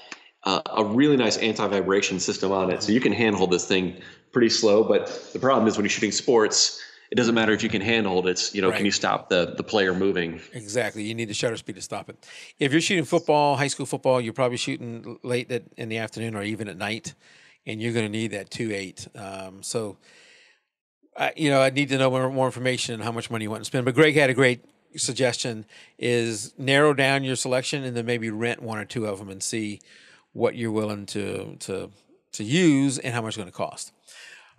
uh, a really nice anti-vibration system on it so you can handhold this thing pretty slow but the problem is when you're shooting sports it doesn't matter if you can handhold it. It's, you know, right. can you stop the, the player moving? Exactly. You need the shutter speed to stop it. If you're shooting football, high school football, you're probably shooting late in the afternoon or even at night, and you're going to need that 2.8. Um, so, I, you know, I need to know more, more information and how much money you want to spend. But Greg had a great suggestion is narrow down your selection and then maybe rent one or two of them and see what you're willing to to to use and how much it's going to cost.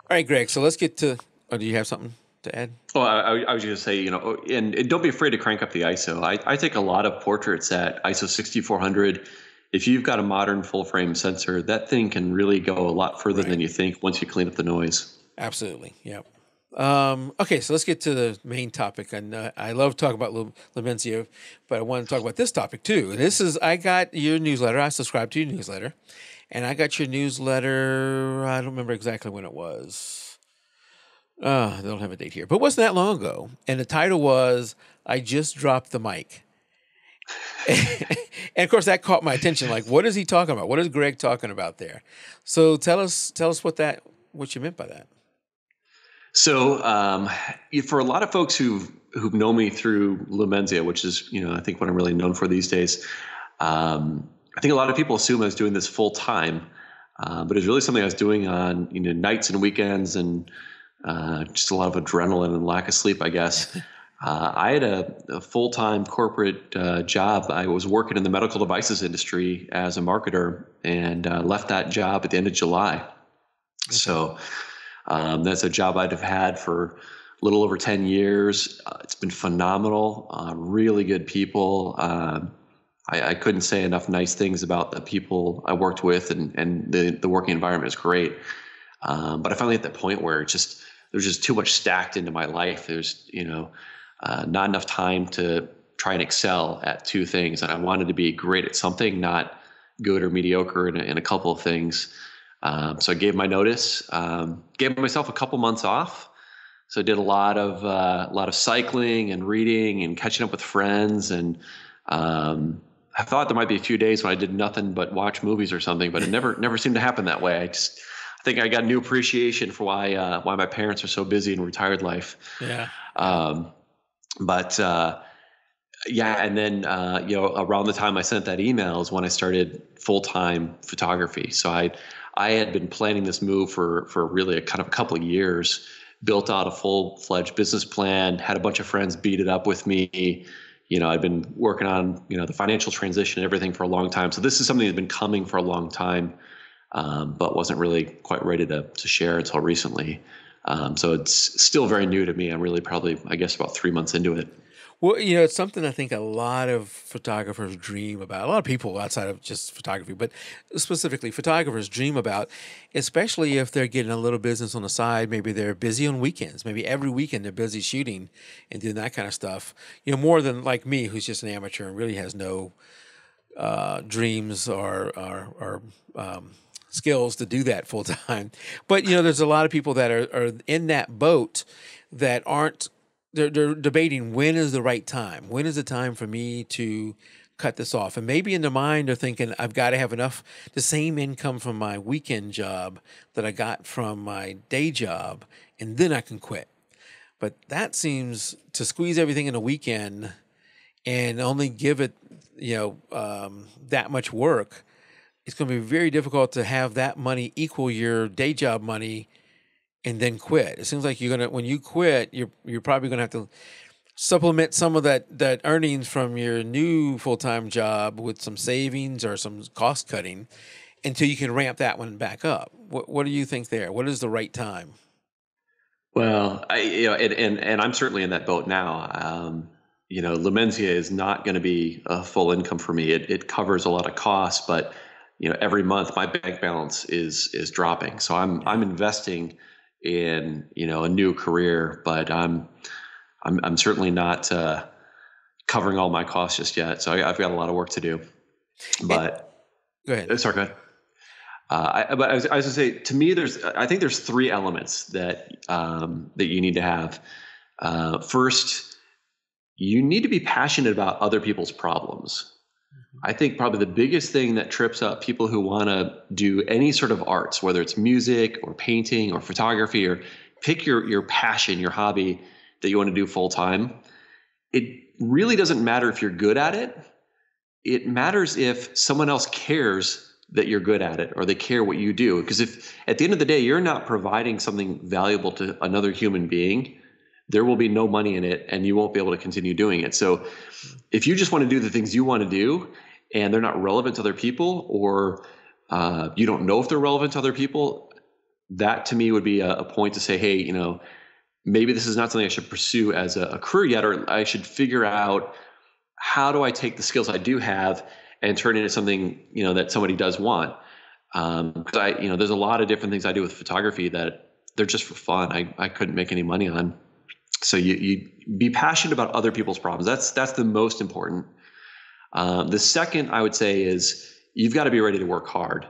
All right, Greg. So let's get to. Oh, do you have something? To add? Oh, I, I was going to say, you know, and, and, don't be afraid to crank up the ISO. I, I take a lot of portraits at ISO 6400. If you've got a modern full frame sensor, that thing can really go a lot further right. than you think once you clean up the noise. Absolutely. Yep. Um, okay, so let's get to the main topic. And uh, I love talking about Lumenzia, but I want to talk about this topic too. This is I got your newsletter. I subscribed to your newsletter, and I got your newsletter. I don't remember exactly when it was uh, they don't have a date here, but it wasn't that long ago. And the title was I Just Dropped the Mic. [LAUGHS] and of course that caught my attention. Like, what is he talking about? What is Greg talking about there? So tell us tell us what that what you meant by that. So um, for a lot of folks who've who've known me through Lumenzia, which is you know I think what I'm really known for these days, um, I think a lot of people assume I was doing this full time, uh, but it's really something I was doing on you know nights and weekends and uh, just a lot of adrenaline and lack of sleep, I guess. [LAUGHS] Uh, I had a, a full time corporate uh, job. I was working in the medical devices industry as a marketer and uh, left that job at the end of July. So um, that's a job I'd have had for a little over 10 years. Uh, it's been phenomenal, uh, really good people. Um, I, I, couldn't say enough nice things about the people I worked with, and, and the, the working environment is great. Um, but I finally at that point where it's just there's just too much stacked into my life. There's you know uh, not enough time to try and excel at two things, and I wanted to be great at something, not good or mediocre in a, in a couple of things. Um, so I gave my notice, um, gave myself a couple months off. So I did a lot of uh, a lot of cycling and reading and catching up with friends and um, I thought there might be a few days when I did nothing but watch movies or something, but it never never seemed to happen that way. I just I think I got new appreciation for why uh, why my parents are so busy in retired life. Yeah. Um, but uh, yeah, and then uh, you know around the time I sent that email is when I started full time photography. So I I had been planning this move for for really a kind of a couple of years. Built out a full fledged business plan. Had a bunch of friends beat it up with me. You know, I'd been working on you know the financial transition and everything for a long time. So this is something that's been coming for a long time um, but wasn't really quite ready to, to share until recently. Um, so it's still very new to me. I'm really probably, I guess, about three months into it. Well, you know, it's something I think a lot of photographers dream about. A lot of people outside of just photography, but specifically photographers dream about, especially if they're getting a little business on the side. Maybe they're busy on weekends. Maybe every weekend they're busy shooting and doing that kind of stuff. You know, more than like me, who's just an amateur and really has no uh, dreams or or, or um, skills to do that full time. [LAUGHS] But you know, there's a lot of people that are, are in that boat that aren't. They're, they're debating when is the right time. When is the time for me to cut this off? And maybe in their mind they're thinking, I've got to have enough the same income from my weekend job that I got from my day job, and then I can quit. But that seems to squeeze everything in a weekend and only give it, you know, um, that much work it's going to be very difficult to have that money equal your day job money and then quit. It seems like you're gonna when you quit, you're you're probably gonna have to supplement some of that that earnings from your new full time job with some savings or some cost cutting until you can ramp that one back up. What what do you think there? What is the right time? Well, I you know, and and, and I'm certainly in that boat now. Um, you know, Lumenzia is not going to be a full income for me. It it covers a lot of costs, but you know every month my bank balance is is dropping. So i'm i'm investing in you know a new career but i'm i'm, I'm certainly not uh, covering all my costs just yet. So I, have got a lot of work to do but go ahead. Uh, sorry go ahead. Uh, I, but I was, I was going to say, to me, there's, I think there's three elements that um, that you need to have. Uh, first, you need to be passionate about other people's problems. I think probably the biggest thing that trips up people who want to do any sort of arts, whether it's music or painting or photography or pick your your passion, your hobby that you want to do full time. It really doesn't matter if you're good at it. It matters if someone else cares that you're good at it or they care what you do. Because if at the end of the day you're not providing something valuable to another human being, there will be no money in it and you won't be able to continue doing it. So if you just want to do the things you want to do and they're not relevant to other people or uh, you don't know if they're relevant to other people, that to me would be a, a, point to say, hey, you know, maybe this is not something I should pursue as a, a career yet, or I should figure out how do I take the skills I do have and turn it into something, you know, that somebody does want. Um, I, you know, there's a lot of different things I do with photography that they're just for fun. I, I couldn't make any money on. So you, you be passionate about other people's problems. That's, that's the most important. Um, the second I would say is you've got to be ready to work hard.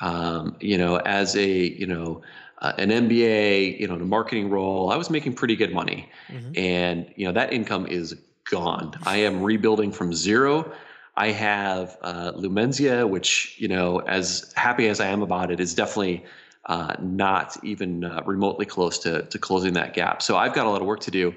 Um, you know, as a you know uh, an MBA, you know, in a marketing role, I was making pretty good money, mm-hmm. and you know that income is gone. I am rebuilding from zero. I have uh, Lumenzia, which you know, as happy as I am about it, is definitely uh, not even uh, remotely close to to closing that gap. So I've got a lot of work to do.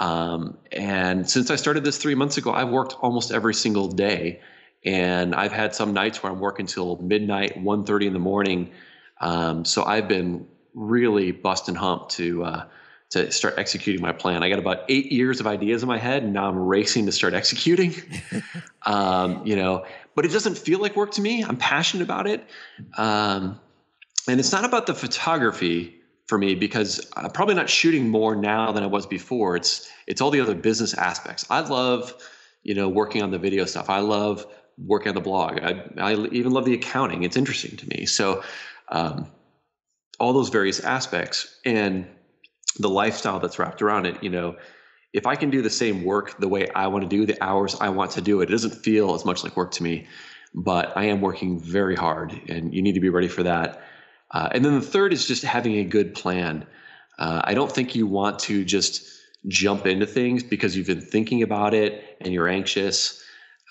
Um, and since I started this three months ago, I've worked almost every single day. And I've had some nights where I'm working till midnight, 1.30 in the morning. Um, so I've been really busting hump to uh, to start executing my plan. I got about eight years of ideas in my head, and now I'm racing to start executing. [LAUGHS] um, you know, but it doesn't feel like work to me. I'm passionate about it, um, and it's not about the photography for me because I'm probably not shooting more now than I was before. It's it's all the other business aspects. I love, you know, working on the video stuff. I love working on the blog. I, I even love the accounting. It's interesting to me. So, um, all those various aspects and the lifestyle that's wrapped around it. You know, if I can do the same work the way I want to do, the hours I want to do it, it doesn't feel as much like work to me. But I am working very hard, and you need to be ready for that. Uh, and then the third is just having a good plan. Uh, I don't think you want to just jump into things because you've been thinking about it and you're anxious.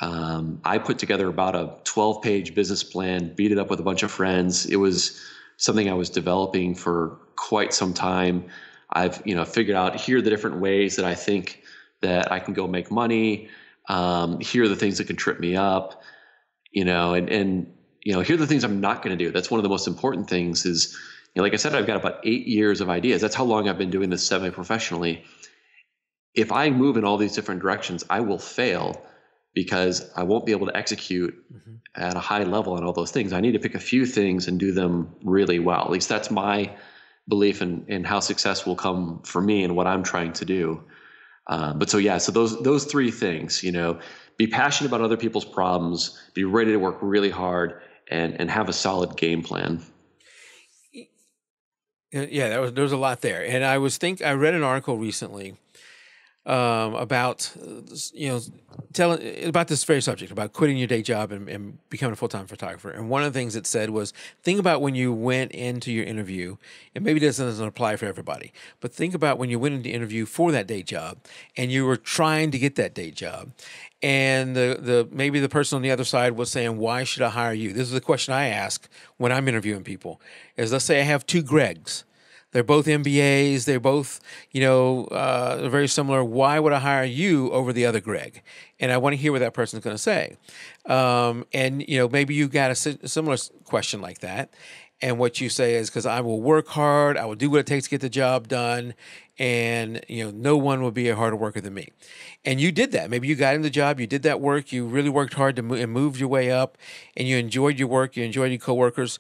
Um, I put together about a 12 page business plan, beat it up with a bunch of friends. It was something I was developing for quite some time. I've you know figured out here are the different ways that I think that I can go make money. Um, here are the things that can trip me up, you know, and and you know, here are the things I'm not going to do. That's one of the most important things is, you know, like I said, I've got about eight years of ideas. That's how long I've been doing this semi professionally. If I move in all these different directions, I will fail because I won't be able to execute mm-hmm. at a high level on all those things. I need to pick a few things and do them really well. At least that's my belief in, in how success will come for me and what I'm trying to do. Uh, but so yeah, so those those three things, you know, be passionate about other people's problems, be ready to work really hard, and and have a solid game plan. Yeah, that was there was a lot there, and I was think I read an article recently um, about you know telling about this very subject about quitting your day job and, and becoming a full time photographer. And one of the things it said was think about when you went into your interview. And maybe this doesn't apply for everybody, but think about when you went into interview for that day job and you were trying to get that day job, and the the maybe the person on the other side was saying, "Why should I hire you?" This is the question I ask when I'm interviewing people. Is let's say I have two Gregs they're both MBAs. They're both, you know, uh, very similar. Why would I hire you over the other Greg? And I want to hear what that person's going to say. Um, and you know, maybe you got a similar question like that. And what you say is because I will work hard, I will do what it takes to get the job done, and you know, no one will be a harder worker than me. And you did that. Maybe you got in the job, you did that work, you really worked hard to move and moved your way up, and you enjoyed your work, you enjoyed your coworkers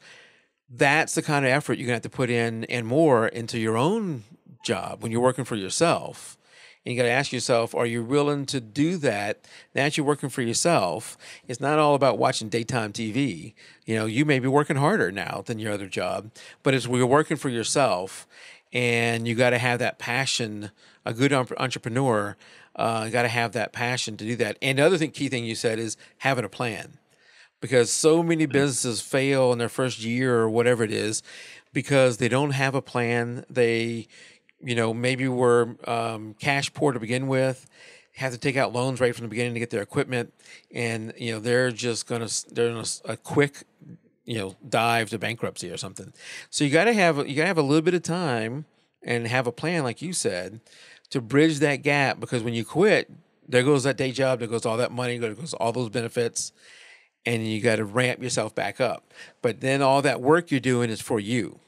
that's the kind of effort you're going to have to put in and more into your own job when you're working for yourself. And you got to ask yourself, are you willing to do that now that you're working for yourself? It's not all about watching daytime TV. You know, you may be working harder now than your other job, but as we're working for yourself and you got to have that passion. A good entrepreneur uh, got to have that passion to do that. And the other thing, key thing you said is having a plan because so many businesses fail in their first year or whatever it is because they don't have a plan. They, you know, maybe were um, cash poor to begin with, have to take out loans right from the beginning to get their equipment, and you know they're just gonna they're in a, a quick, you know, dive to bankruptcy or something. So you got to have you got to have a little bit of time and have a plan, like you said, to bridge that gap. Because when you quit, there goes that day job, there goes all that money, there goes all those benefits and you got to ramp yourself back up. But then all that work you're doing is for you.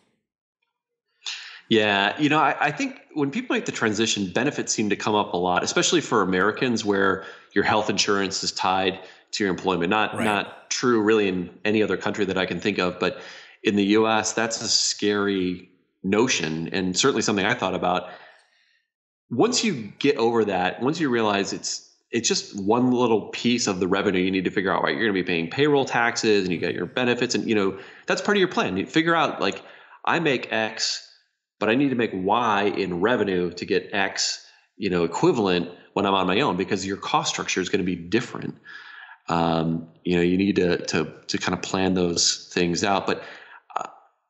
Yeah, you know, I, I, think when people make the transition, benefits seem to come up a lot, especially for Americans, where your health insurance is tied to your employment. Not right. not true really in any other country that I can think of, but in the U.S., that's a scary notion, and certainly something I thought about. Once you get over that, once you realize it's it's just one little piece of the revenue you need to figure out right you're going to be paying payroll taxes and you get your benefits and you know that's part of your plan you figure out like i make x but i need to make y in revenue to get x you know equivalent when i'm on my own because your cost structure is going to be different. Um, you know you need to to to kind of plan those things out. But uh,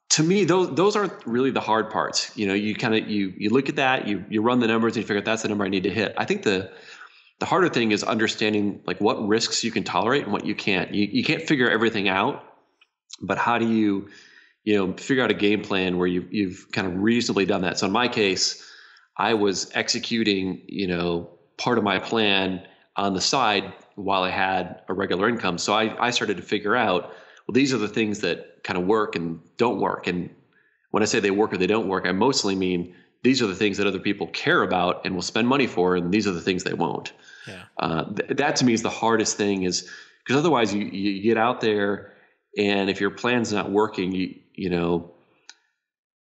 to me those those aren't really the hard parts. You know you kind of you you look at that you you run the numbers and you figure out that's the number i need to hit. I think the the harder thing is understanding like what risks you can tolerate and what you can't. You, you can't figure everything out, but how do you, you know, figure out a game plan where you've you've kind of reasonably done that. So in my case, I was executing, you know, part of my plan on the side while I had a regular income. So I, I started to figure out, well, these are the things that kind of work and don't work. And when I say they work or they don't work, I mostly mean these are the things that other people care about and will spend money for, and these are the things they won't. Yeah. Uh, th- that to me is the hardest thing is because otherwise you, you get out there and if your plan's not working, you, you know,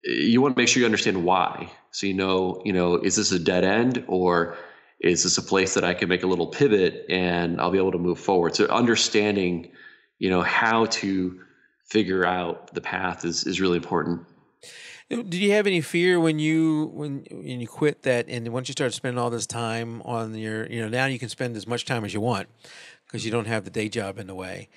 eh, you want to make sure you understand why. So, you know, you know, is this a dead end or is this a place that I can make a little pivot and I'll be able to move forward? So understanding, you know, how to figure out the path is, is really important. Did you have any fear when you when when you quit that and once you started spending all this time on your you know now you can spend as much time as you want because you don't have the day job in the way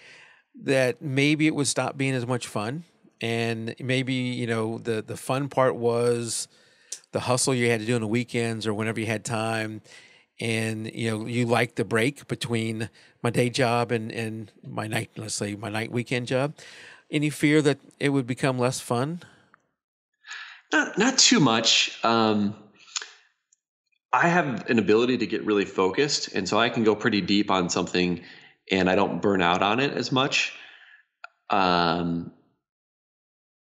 that maybe it would stop being as much fun and maybe you know the the fun part was the hustle you had to do on the weekends or whenever you had time and you know you like the break between my day job and and my night let's say my night weekend job any fear that it would become less fun not not too much. Um, I have an ability to get really focused, and so I can go pretty deep on something, and I don't burn out on it as much. Um,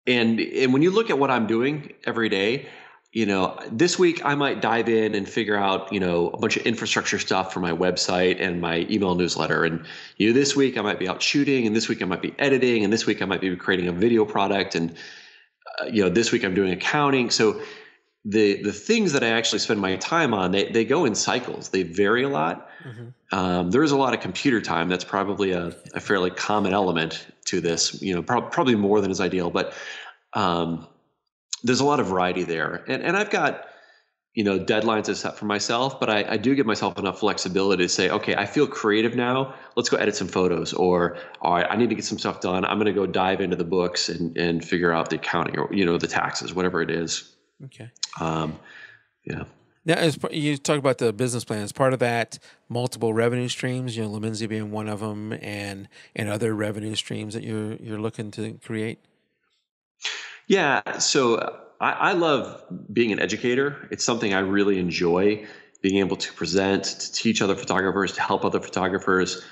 and and when you look at what I'm doing every day, you know, this week I might dive in and figure out, you know, a bunch of infrastructure stuff for my website and my email newsletter. And you know, this week I might be out shooting, and this week I might be editing, and this week I might be creating a video product, and uh, you know, this week I'm doing accounting. So the the things that I actually spend my time on, they they go in cycles. They vary a lot. Mm-hmm. Um, there is a lot of computer time. That's probably a, a fairly common element to this. You know, pro- probably more than is ideal, but um, there's a lot of variety there. And and I've got you know deadlines I set for myself, but I, I do give myself enough flexibility to say, okay, I feel creative now. Let's go edit some photos, or all right, I need to get some stuff done. I'm going to go dive into the books and and figure out the accounting or you know the taxes, whatever it is. Okay. Um, yeah. Now, as you talk about the business plan, as part of that, multiple revenue streams, you know, Lumenzia being one of them, and and other revenue streams that you're you're looking to create. Yeah, so I, I love being an educator. It's something I really enjoy being able to present, to teach other photographers, to help other photographers.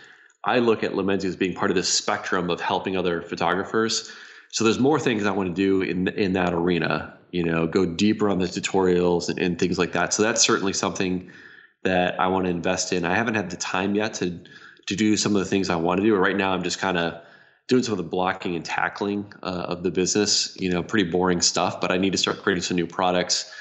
I look at Lumenzia as being part of this spectrum of helping other photographers. So there's more things I want to do in in that arena. You know, go deeper on the tutorials and, and things like that. So that's certainly something that I want to invest in. I haven't had the time yet to to do some of the things I want to do. Right now, I'm just kind of doing some of the blocking and tackling uh, of the business. You know, pretty boring stuff, but I need to start creating some new products.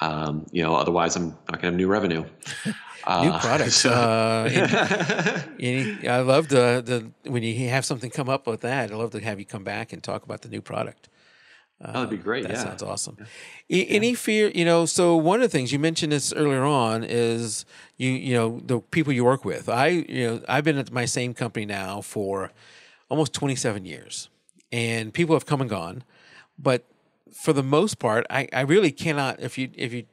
Um, you know, otherwise I'm not going to have new revenue. [LAUGHS] Uh, new products. So. Uh, and, [LAUGHS] and I love the the when you have something come up with that. I love to have you come back and talk about the new product. Uh, That'd be great. That yeah. sounds awesome. Yeah. Any fear, you know? So one of the things you mentioned this earlier on is you, you know, the people you work with. I, you know, I've been at my same company now for almost 27 years, and people have come and gone, but for the most part, I, I really cannot. If you if you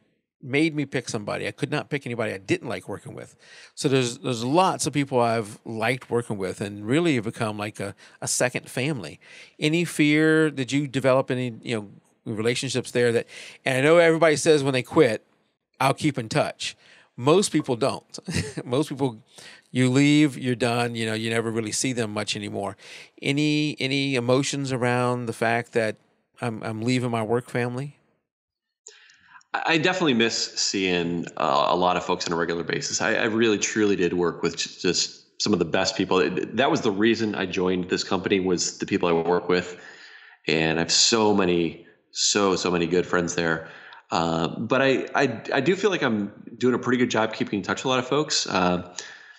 made me pick somebody, I could not pick anybody I didn't like working with. So there's there's lots of people I've liked working with, and really have become like a, a second family. Any fear? Did you develop any you know relationships there that? And I know everybody says when they quit, I'll keep in touch. Most people don't. [LAUGHS] Most people you leave, you're done. You know, you never really see them much anymore. Any any emotions around the fact that I'm I'm leaving my work family? I definitely miss seeing uh, a lot of folks on a regular basis. I, I, really truly did work with just some of the best people. That was the reason I joined this company was the people I work with, and I have so many, so so many good friends there. Uh, but I, I I do feel like I'm doing a pretty good job keeping in touch with a lot of folks. Uh,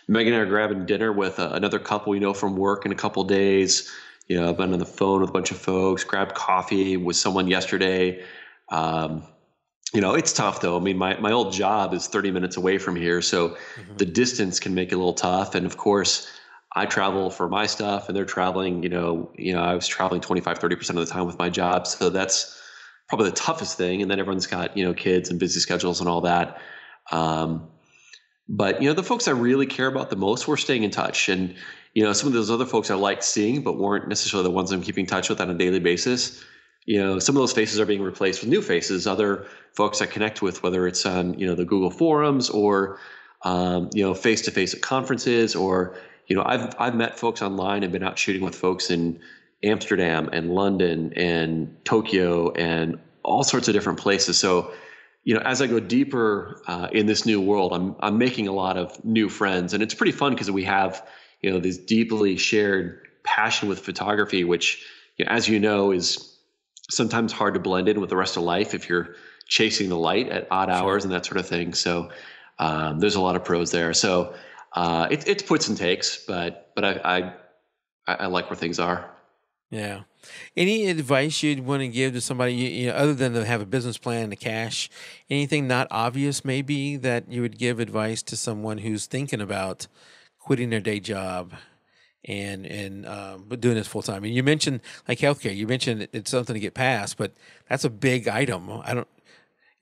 Megan and I are grabbing dinner with uh, another couple we know from work in a couple days. You know, I've been on the phone with a bunch of folks, grabbed coffee with someone yesterday. Um, you know, it's tough though. I mean, my, my old job is 30 minutes away from here. So mm-hmm. the distance can make it a little tough. And of course, I travel for my stuff and they're traveling, you know, you know, I was traveling 25, 30% of the time with my job. So that's probably the toughest thing. And then everyone's got, you know, kids and busy schedules and all that. Um, but you know, the folks I really care about the most, we're staying in touch. And you know, some of those other folks I liked seeing, but weren't necessarily the ones I'm keeping touch with on a daily basis. You know, some of those faces are being replaced with new faces. Other folks I connect with, whether it's on you know the Google forums or um, you know face to face at conferences, or you know, I've I've met folks online and been out shooting with folks in Amsterdam and London and Tokyo and all sorts of different places. So you know, as I go deeper uh, in this new world, I'm I'm making a lot of new friends, and it's pretty fun because we have you know this deeply shared passion with photography, which, you know, as you know, is sometimes hard to blend in with the rest of life if you're chasing the light at odd hours and that sort of thing. So um, there's a lot of pros there. So uh, it, it's puts and takes, but but I, I I like where things are. Yeah. Any advice you'd want to give to somebody, you, know, other than to have a business plan and the cash? Anything not obvious, maybe that you would give advice to someone who's thinking about quitting their day job and and um, but doing this full time? And you mentioned like healthcare. You mentioned it's something to get past, but that's a big item. I don't.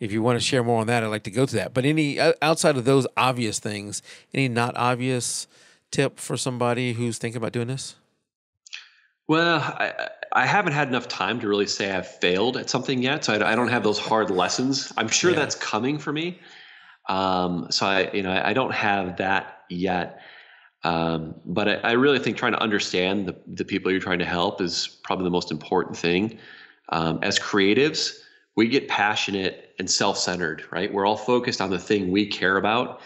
If you want to share more on that, I'd like to go to that. But any outside of those obvious things, any not obvious tip for somebody who's thinking about doing this? Well, I, I haven't had enough time to really say I've failed at something yet, so I, I don't have those hard lessons. I'm sure yeah. that's coming for me. Um, so I, you know, I don't have that yet. Um, but I, I, really think trying to understand the, the people you're trying to help is probably the most important thing. Um, as creatives, we get passionate and self-centered, right? We're all focused on the thing we care about,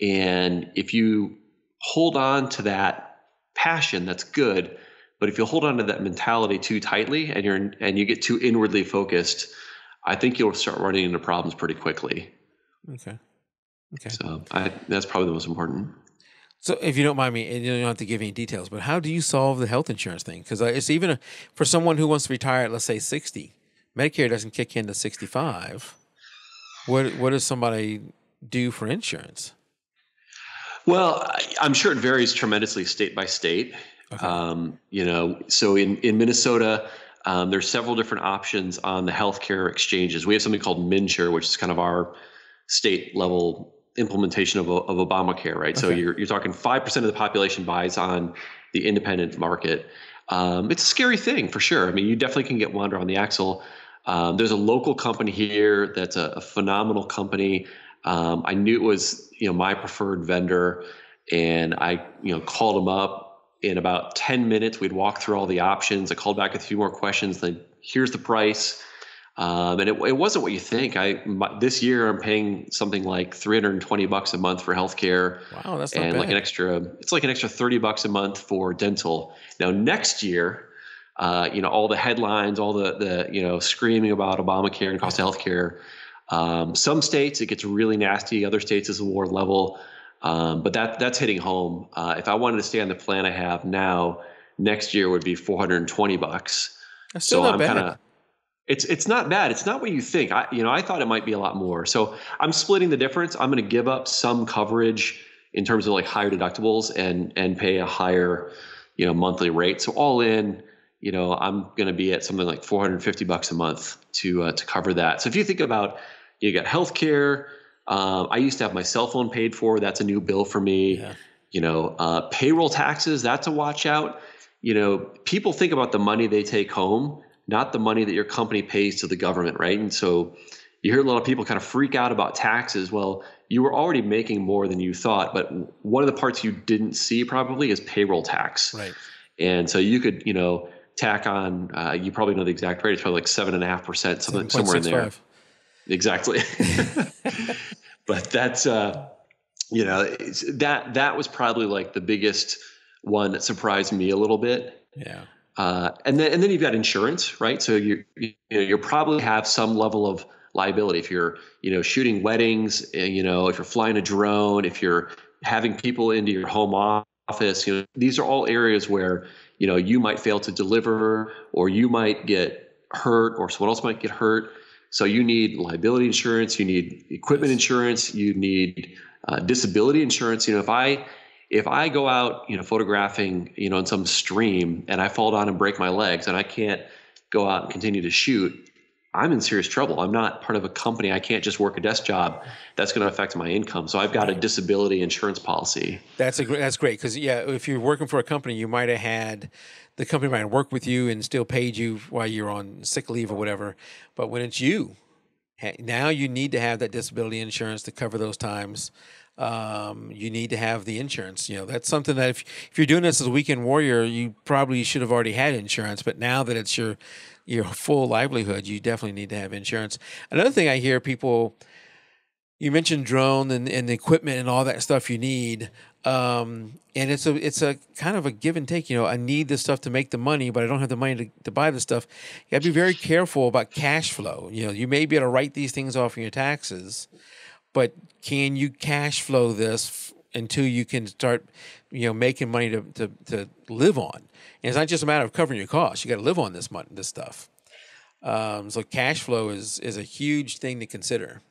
and if you hold on to that passion, that's good but if you hold on to that mentality too tightly and you're and you get too inwardly focused, I think you'll start running into problems pretty quickly. Okay. Okay. So I, that's probably the most important. So, if you don't mind me, and you don't have to give any details, but how do you solve the health insurance thing? Because it's even a, for someone who wants to retire at, let's say, 60, Medicare doesn't kick in to 65. What What does somebody do for insurance? Well, I'm sure it varies tremendously state by state. Okay. Um, you know, so in in Minnesota, um, there's several different options on the healthcare exchanges. We have something called MNsure, which is kind of our state level implementation of, of Obamacare, right? Okay. So you're you're talking five percent of the population buys on the independent market. Um, it's a scary thing for sure. I mean, you definitely can get wander on the axle. Um, there's a local company here that's a, a phenomenal company. Um, I knew it was you know my preferred vendor, and I you know called them up. In about 10 minutes, we'd walk through all the options. I called back with a few more questions. Then here's the price. Um, and it, it, wasn't what you think. I my, this year I'm paying something like 320 bucks a month for healthcare. Wow, that's and bad. like an extra. It's like an extra 30 bucks a month for dental. Now next year, uh, you know, all the headlines, all the the you know screaming about Obamacare and cost of healthcare. Um, some states it gets really nasty. Other states is a war level. Um, but that that's hitting home. Uh, if I wanted to stay on the plan I have now, next year would be 420 bucks. That's still so not I'm kind of it's it's not bad. It's not what you think. I you know I thought it might be a lot more. So I'm splitting the difference. I'm going to give up some coverage in terms of like higher deductibles and and pay a higher you know monthly rate. So all in, you know I'm going to be at something like 450 bucks a month to uh, to cover that. So if you think about you got healthcare. Um, I used to have my cell phone paid for. That's a new bill for me. Yeah. You know, uh, payroll taxes. That's a watch out. You know, people think about the money they take home not the money that your company pays to the government, right? And so you hear a lot of people kind of freak out about taxes. Well, you were already making more than you thought, but one of the parts you didn't see probably is payroll tax. Right. And so you could, you know, tack on. Uh, you probably know the exact rate. It's probably like seven and a half percent, something somewhere in there. Exactly. [LAUGHS] but that's uh, you know that that was probably like the biggest one that surprised me a little bit. Yeah. Uh, and then and then you've got insurance, right? So you you know you probably have some level of liability if you're you know shooting weddings, eh, you know if you're flying a drone, if you're having people into your home office. You know these are all areas where you know you might fail to deliver, or you might get hurt, or someone else might get hurt. So you need liability insurance, you need equipment insurance, you need uh, disability insurance. You know if I if I go out, you know, photographing, you know, in some stream and I fall down and break my legs and I can't go out and continue to shoot, I'm in serious trouble. I'm not part of a company. I can't just work a desk job. That's going to affect my income. So I've got a disability insurance policy. That's a that's great because yeah, if you're working for a company, you might have had the company might work with you and still paid you while you're on sick leave or whatever. But when it's you, now you need to have that disability insurance to cover those times um, you need to have the insurance. You know, that's something that if, if you're doing this as a weekend warrior, you probably should have already had insurance. But now that it's your your full livelihood, you definitely need to have insurance. Another thing I hear people, you mentioned drone and, and the equipment and all that stuff you need. Um, and it's a it's a kind of a give and take. You know, I need this stuff to make the money, but I don't have the money to, to buy the stuff. You got to be very careful about cash flow. You know, you may be able to write these things off in your taxes, but can you cash flow this until you can start, you know, making money to, to, to live on? And it's not just a matter of covering your costs. You got to live on this money, this stuff. Um, so cash flow is is a huge thing to consider.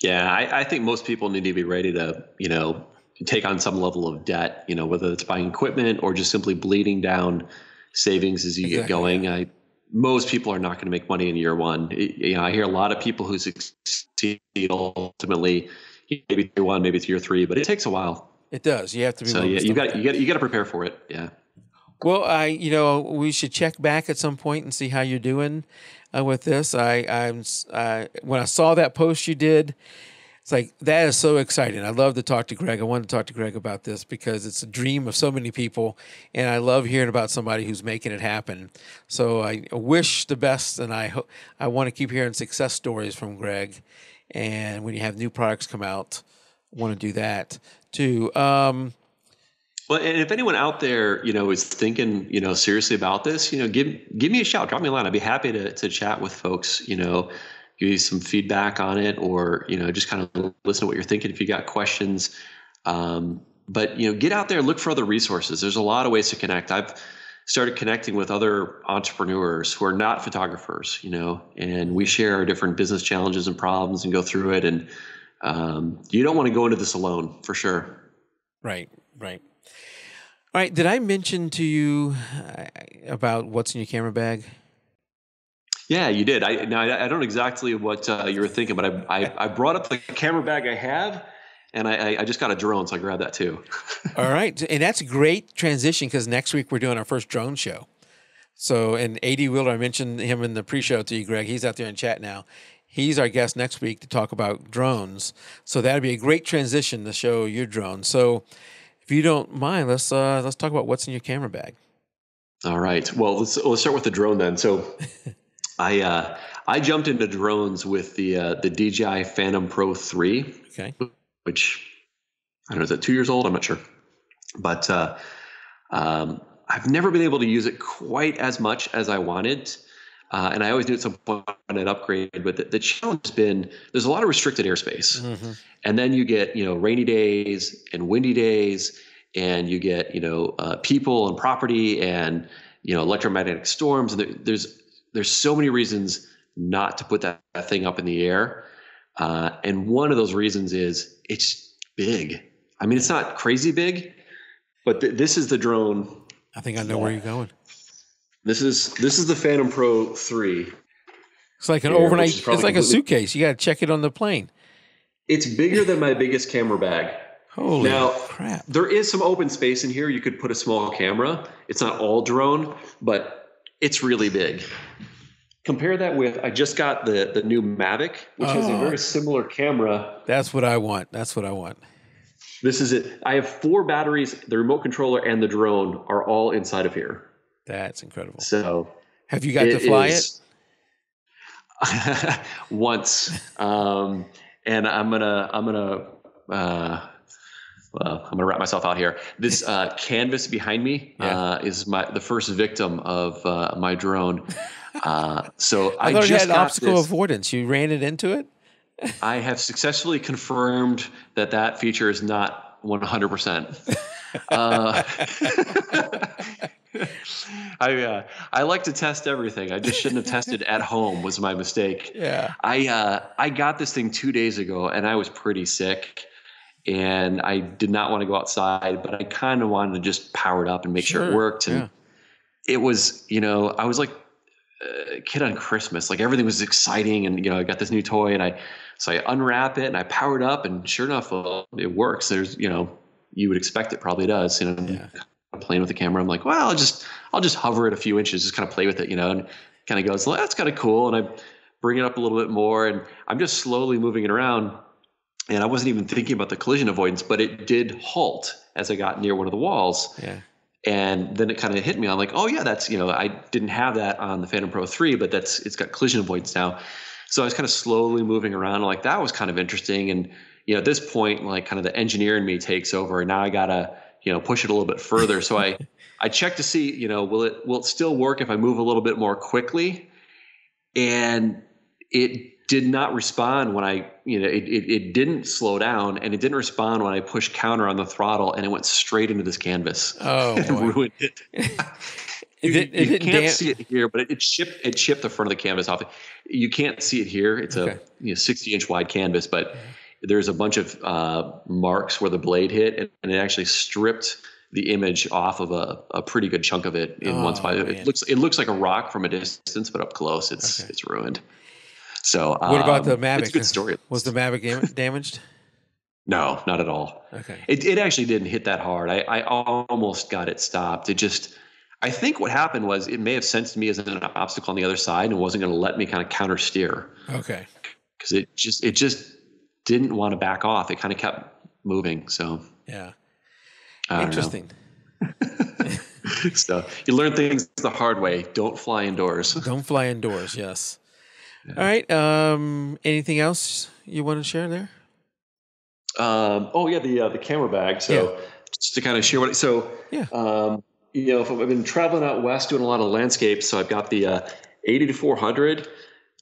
Yeah, I, I, think most people need to be ready to, you know, take on some level of debt. You know, whether it's buying equipment or just simply bleeding down savings as you exactly, get going. I most people are not going to make money in year one. You know, I hear a lot of people who succeed ultimately, maybe year one, maybe it's year three, but it takes a while. It does. You have to be. So yeah, you got you got you got to prepare for it. Yeah. Well, I you know we should check back at some point and see how you're doing uh, with this. I I'm uh, when I saw that post you did, it's like that is so exciting. I love to talk to Greg. I wanted to talk to Greg about this because it's a dream of so many people, and I love hearing about somebody who's making it happen. So I wish the best, and I hope I want to keep hearing success stories from Greg. And when you have new products come out, I want to do that too. Um, well, and if anyone out there, you know, is thinking, you know, seriously about this, you know, give give me a shout, drop me a line. I'd be happy to to chat with folks. You know, give you some feedback on it or you know just kind of listen to what you're thinking if you got questions um, but you know get out there look for other resources there's a lot of ways to connect i've started connecting with other entrepreneurs who are not photographers, you know, and we share our different business challenges and problems and go through it. And um, you don't want to go into this alone for sure. Right, right. All right. Did I mention to you uh, about what's in your camera bag? Yeah, you did. I now I don't know exactly what uh, you were thinking, but I, I, I brought up the camera bag I have, and I I just got a drone, so I grabbed that too. [LAUGHS] All right, and that's a great transition because next week we're doing our first drone show. So, and AD Wheeler, I mentioned him in the pre-show to you, Greg. He's out there in chat now. He's our guest next week to talk about drones. So that'd be a great transition to show your drone. So, if you don't mind, let's uh, let's talk about what's in your camera bag. All right. Well, let's let's start with the drone then. So. [LAUGHS] I uh, I jumped into drones with the uh, the DJI Phantom Pro three, okay. which I don't know is it two years old? I'm not sure, but uh, um, I've never been able to use it quite as much as I wanted. Uh, and I always knew at some point I'd upgrade, but the, the, challenge has been there's a lot of restricted airspace, mm-hmm. and then you get you know rainy days and windy days, and you get you know uh, people and property and you know electromagnetic storms, and there, there's there's so many reasons not to put that, that thing up in the air. Uh, and one of those reasons is it's big. I mean, it's not crazy big, but th- this is the drone. I think I know where you're going. This is this is the Phantom Pro three. It's like an here, overnight. It's like a suitcase. You got to check it on the plane. It's bigger than my biggest camera bag. Holy now, crap! There is some open space in here. You could put a small camera. It's not all drone, but it's really big. Compare that with I just got the the new Mavic, which oh, has a very similar camera. That's what I want. That's what I want. This is it. I have four batteries. The remote controller and the drone are all inside of here. That's incredible. So, have you got to fly is, it? [LAUGHS] once, um, and I'm gonna I'm gonna uh, well, I'm going to wrap myself out here. This uh, canvas behind me yeah. uh, is my the first victim of uh, my drone. [LAUGHS] Uh, so I, I just had obstacle this. avoidance. You ran it into it. [LAUGHS] I have successfully confirmed that that feature is not 100. percent [LAUGHS] uh, I uh, I like to test everything. I just shouldn't have tested at home. Was my mistake. Yeah. I uh, I got this thing two days ago, and I was pretty sick and I did not want to go outside, but I kind of wanted to just power it up and make sure, sure it worked. And yeah. it was, you know, I was like a kid on Christmas. Like everything was exciting, and you know, I got this new toy, and I so I unwrap it and I powered up, and sure enough, well, it works. There's, you know, you would expect it probably does. You know, yeah. I'm playing with the camera, I'm like, well, I'll just I'll just hover it a few inches, just kind of play with it, you know, and kind of goes, well, that's kind of cool, and I bring it up a little bit more, and I'm just slowly moving it around and I wasn't even thinking about the collision avoidance, but it did halt as I got near one of the walls. Yeah. And then it kind of hit me. I'm like, oh yeah, that's you know, I didn't have that on the Phantom Pro 3, but that's it's got collision avoidance now. So I was kind of slowly moving around. Like that was kind of interesting. And you know, at this point, like kind of the engineer in me takes over, and now I gotta you know push it a little bit further. So I [LAUGHS] I check to see you know will it will it still work if I move a little bit more quickly, and it did not respond when I, you know, it, it, it, didn't slow down and it didn't respond when I pushed counter on the throttle and it went straight into this canvas. Oh, [LAUGHS] and ruined it. [LAUGHS] you, it, you can't see it here, but it, it chipped it chipped the front of the canvas off. You can't see it here. It's okay. a you know, 60 inch wide canvas, but there's a bunch of uh, marks where the blade hit and, and, it actually stripped the image off of a, a pretty good chunk of it in oh, one spot. It looks it looks like a rock from a distance, but up close, it's okay. it's ruined. So what about um, the Mavic? It's a good story. Was the Mavic [LAUGHS] damaged? No, not at all. Okay. It, it actually didn't hit that hard. I, I almost got it stopped. It just, I think what happened was it may have sensed me as an obstacle on the other side and wasn't going to let me kind of counter steer. Okay. Because it just, it just didn't want to back off. It kind of kept moving. So yeah, interesting. [LAUGHS] so you learn things the hard way. Don't fly indoors. Don't fly indoors. Yes. Yeah. All right. Um, anything else you want to share there? Um, oh yeah, the uh, the camera bag. So yeah. just to kind of share what. So yeah. Um, you know, I've been traveling out west doing a lot of landscapes, so I've got the uh, 80 to 400.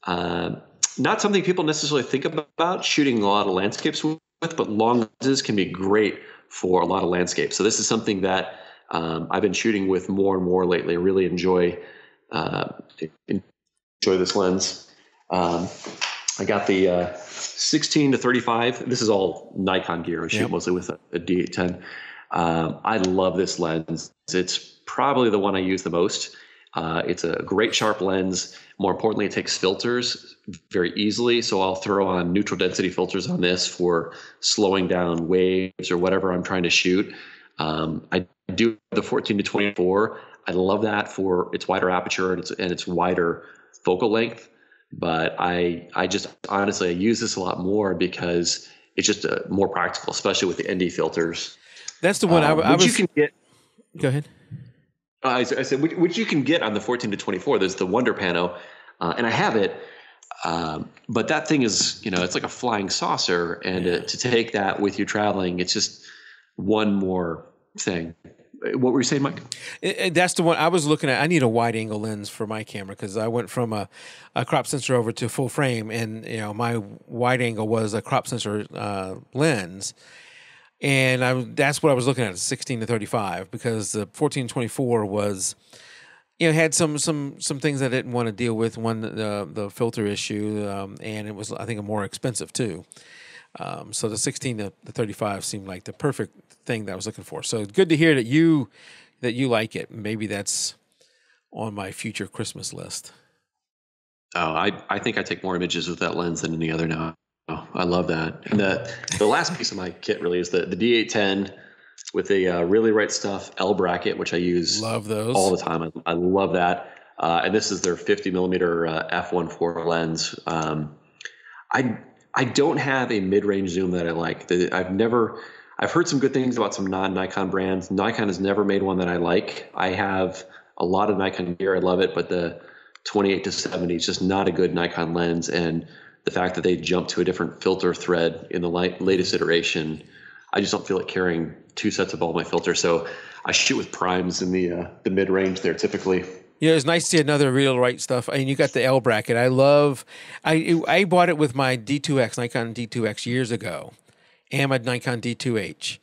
Uh, not something people necessarily think about shooting a lot of landscapes with, but long lenses can be great for a lot of landscapes. So this is something that um, I've been shooting with more and more lately. I really enjoy uh, enjoy this lens. Um, I got the uh, 16 to 35. This is all Nikon gear. I shoot yep. mostly with a a D810. Um, I love this lens. It's probably the one I use the most. Uh, it's a great sharp lens. More importantly, it takes filters very easily. So I'll throw on neutral density filters on this for slowing down waves or whatever I'm trying to shoot. Um, I do the 14 to 24. I love that for its wider aperture and its and its wider focal length. But I I just honestly I use this a lot more because it's just uh, more practical, especially with the ND filters. That's the one um, I, I was. You can get. Go ahead. Uh, I, I, said, which, which, you can get on the 14 to 24. There's the WonderPana, uh, and I have it. Um, but that thing is, you know, it's like a flying saucer, and yeah. to take that with you traveling, it's just one more thing. What were you saying, Mike? It, it, that's the one I was looking at. I need a wide angle lens for my camera because I went from a, a, crop sensor over to full frame, and you know my wide angle was a crop sensor uh, lens, and I that's what I was looking at, 16 to 35, because the 14 24 was, you know, had some some some things I didn't want to deal with. One the the filter issue, um, and it was I think a more expensive too. Um, so the 16 to the 35 seemed like the perfect thing that I was looking for. So good to hear that you that you like it. Maybe that's on my future Christmas list. Oh, I I think I take more images with that lens than any other now. Oh, I love that. And the the last piece of my kit really is the the D810 with the uh, really right stuff L bracket, which I use love those all the time. I, I love that. Uh, and this is their 50 millimeter uh, f1.4 lens. Um, I I don't have a mid range zoom that I like. I've never I've heard some good things about some non Nikon brands. Nikon has never made one that I like. I have a lot of Nikon gear. I love it, but the 28 to 70 is just not a good Nikon lens and the fact that they jumped to a different filter thread in the latest iteration, I just don't feel like carrying two sets of all my filters. So I shoot with primes in the uh, the mid range there typically. Yeah, it's nice to see another real right stuff. I And you got the L bracket. I love. I I bought it with my D2X Nikon D2X years ago, and my Nikon D2H.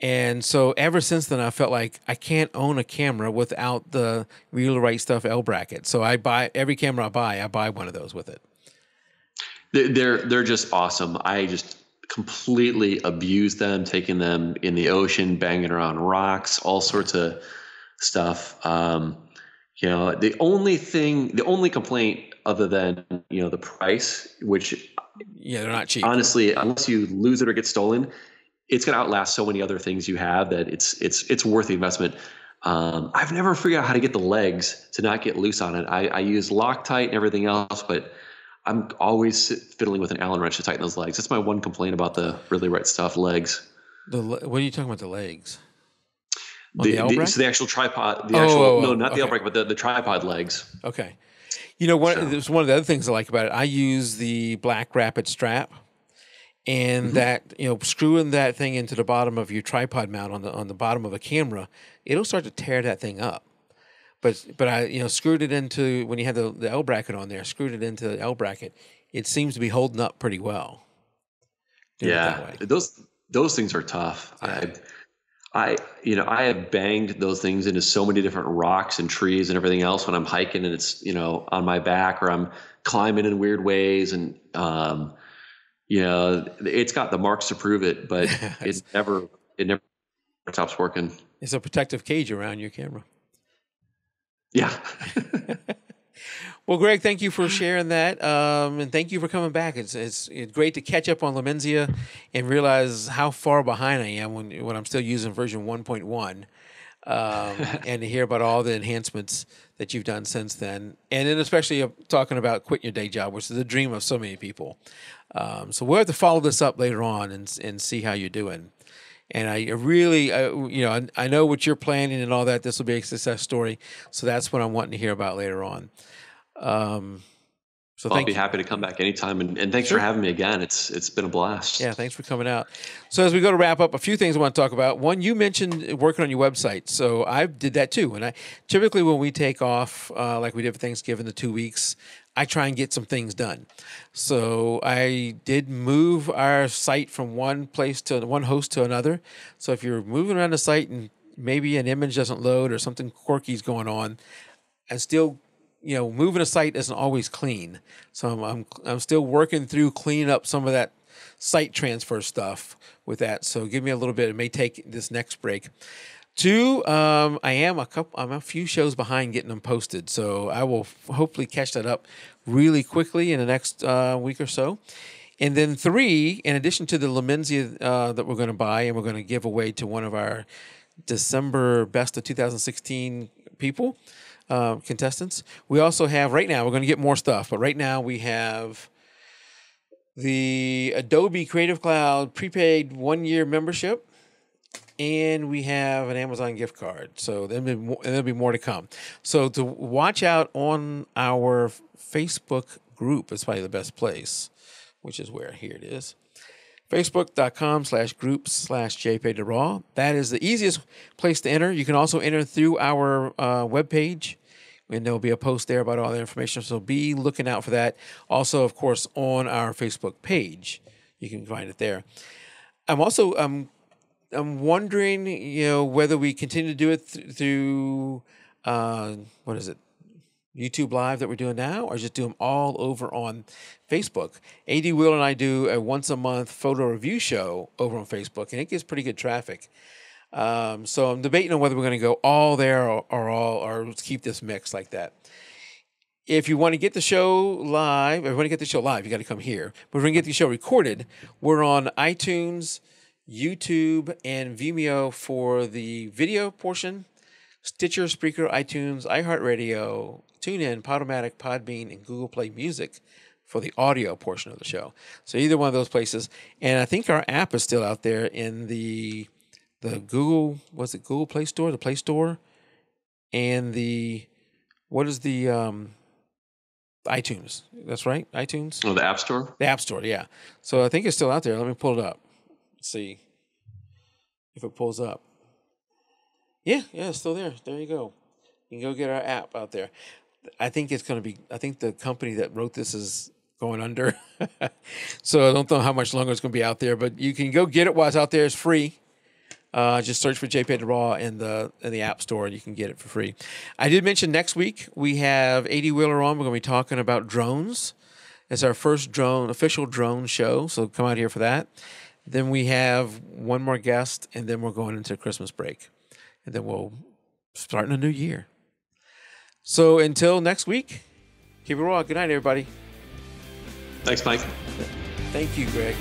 And so ever since then, I felt like I can't own a camera without the real right stuff L bracket. So I buy every camera I buy, I buy one of those with it. They're they're just awesome. I just completely abuse them, taking them in the ocean, banging around rocks, all sorts of stuff. Um, you know, the only thing, the only complaint other than you know the price, which yeah, they're not cheap. Honestly, unless you lose it or get stolen, it's going to outlast so many other things you have that it's it's it's worth the investment. Um, I've never figured out how to get the legs to not get loose on it. I, I use Loctite and everything else, but I'm always fiddling with an Allen wrench to tighten those legs. That's my one complaint about the really right stuff legs. The what are you talking about? The legs? The, the, the so the actual tripod, the oh, actual oh, oh, no, not okay. the L bracket, but the, the tripod legs. Okay. You know, one, there's one of the other things I like about it. I use the Black Rapid strap, and mm-hmm. that you know, screwing that thing into the bottom of your tripod mount on the on the bottom of a camera, it'll start to tear that thing up. But but I you know screwed it into when you had the, the L bracket on there, screwed it into the L bracket. It seems to be holding up pretty well. Yeah, those those things are tough. Yeah. I I you know I have banged those things into so many different rocks and trees and everything else when I'm hiking and it's you know on my back or I'm climbing in weird ways and um, you know it's got the marks to prove it, but [LAUGHS] it never it never stops working. It's a protective cage around your camera. Yeah. [LAUGHS] [LAUGHS] well, Greg, thank you for sharing that, um, and thank you for coming back. It's, it's, it's great to catch up on Lumenzia and realize how far behind I am when when I'm still using version 1.1, um, [LAUGHS] and to hear about all the enhancements that you've done since then, and then especially talking about quitting your day job, which is the dream of so many people. Um, so we'll have to follow this up later on and and see how you're doing and I really, I, you know, I, I, know what you're planning and all that. This will be a success story, so that's what I'm wanting to hear about later on. Um, so I'll be you. happy to come back anytime, and, and thanks sure. for having me again. It's it's been a blast. Yeah, thanks for coming out. So as we go to wrap up, a few things I want to talk about. One, you mentioned working on your website, so I did that too. And I typically when we take off, uh, like we did for Thanksgiving, the two weeks, I try and get some things done. So I did move our site from one place to one host to another. So if you're moving around the site and maybe an image doesn't load or something quirky is going on, and still, you know, moving a site isn't always clean. So I'm I'm, I'm still working through cleaning up some of that site transfer stuff with that. So give me a little bit. It may take this next break. Two, um, I am a couple. I'm a few shows behind getting them posted, so I will hopefully catch that up really quickly in the next uh, week or so. And then three, in addition to the Lumenzia uh, that we're going to buy and we're going to give away to one of our December best of 2016 people, uh, contestants, we also have right now, we're going to get more stuff, but right now we have the Adobe Creative Cloud prepaid one year membership. And we have an Amazon gift card. So there'll be, more, there'll be more to come. So to watch out on our Facebook group is probably the best place which is where here it is. Facebook.com slash groups slash jpay That is the easiest place to enter. You can also enter through our uh, webpage, and there'll be a post there about all the information. So be looking out for that. Also, of course, on our Facebook page, you can find it there. I'm also um, I'm wondering, you know, whether we continue to do it th- through uh, what is it? YouTube Live that we're doing now, or just do them all over on Facebook. AD Wheeler and I do a once a month photo review show over on Facebook, and it gets pretty good traffic. Um, so I'm debating on whether we're going to go all there or, or all, or keep this mix like that. If you want to get the show live, if you want to get the show live, you got to come here. But if we get the show recorded, we're on iTunes, YouTube, and Vimeo for the video portion. Stitcher, Spreaker, iTunes, iHeartRadio, TuneIn, Podomatic, Podbean, and Google Play Music for the audio portion of the show. So either one of those places. And I think our app is still out there in the the Google was it Google Play Store, the Play Store, and the what is the um iTunes. That's right, iTunes. Oh, the App Store. The App Store, yeah. So I think it's still out there. Let me pull it up. Let's see if it pulls up. Yeah, yeah, it's still there. There you go. You can go get our app out there. I think it's going to be. I think the company that wrote this is going under, [LAUGHS] so I don't know how much longer it's going to be out there. But you can go get it while it's out there. It's free. Uh, just search for the Raw in the in the App Store, and you can get it for free. I did mention next week we have AD Wheeler on. We're going to be talking about drones. It's our first drone official drone show, so come out here for that. Then we have one more guest, and then we're going into Christmas break, and then we'll start in a new year. So until next week, keep it raw. Good night, everybody. Thanks, Mike. Thank you, Greg.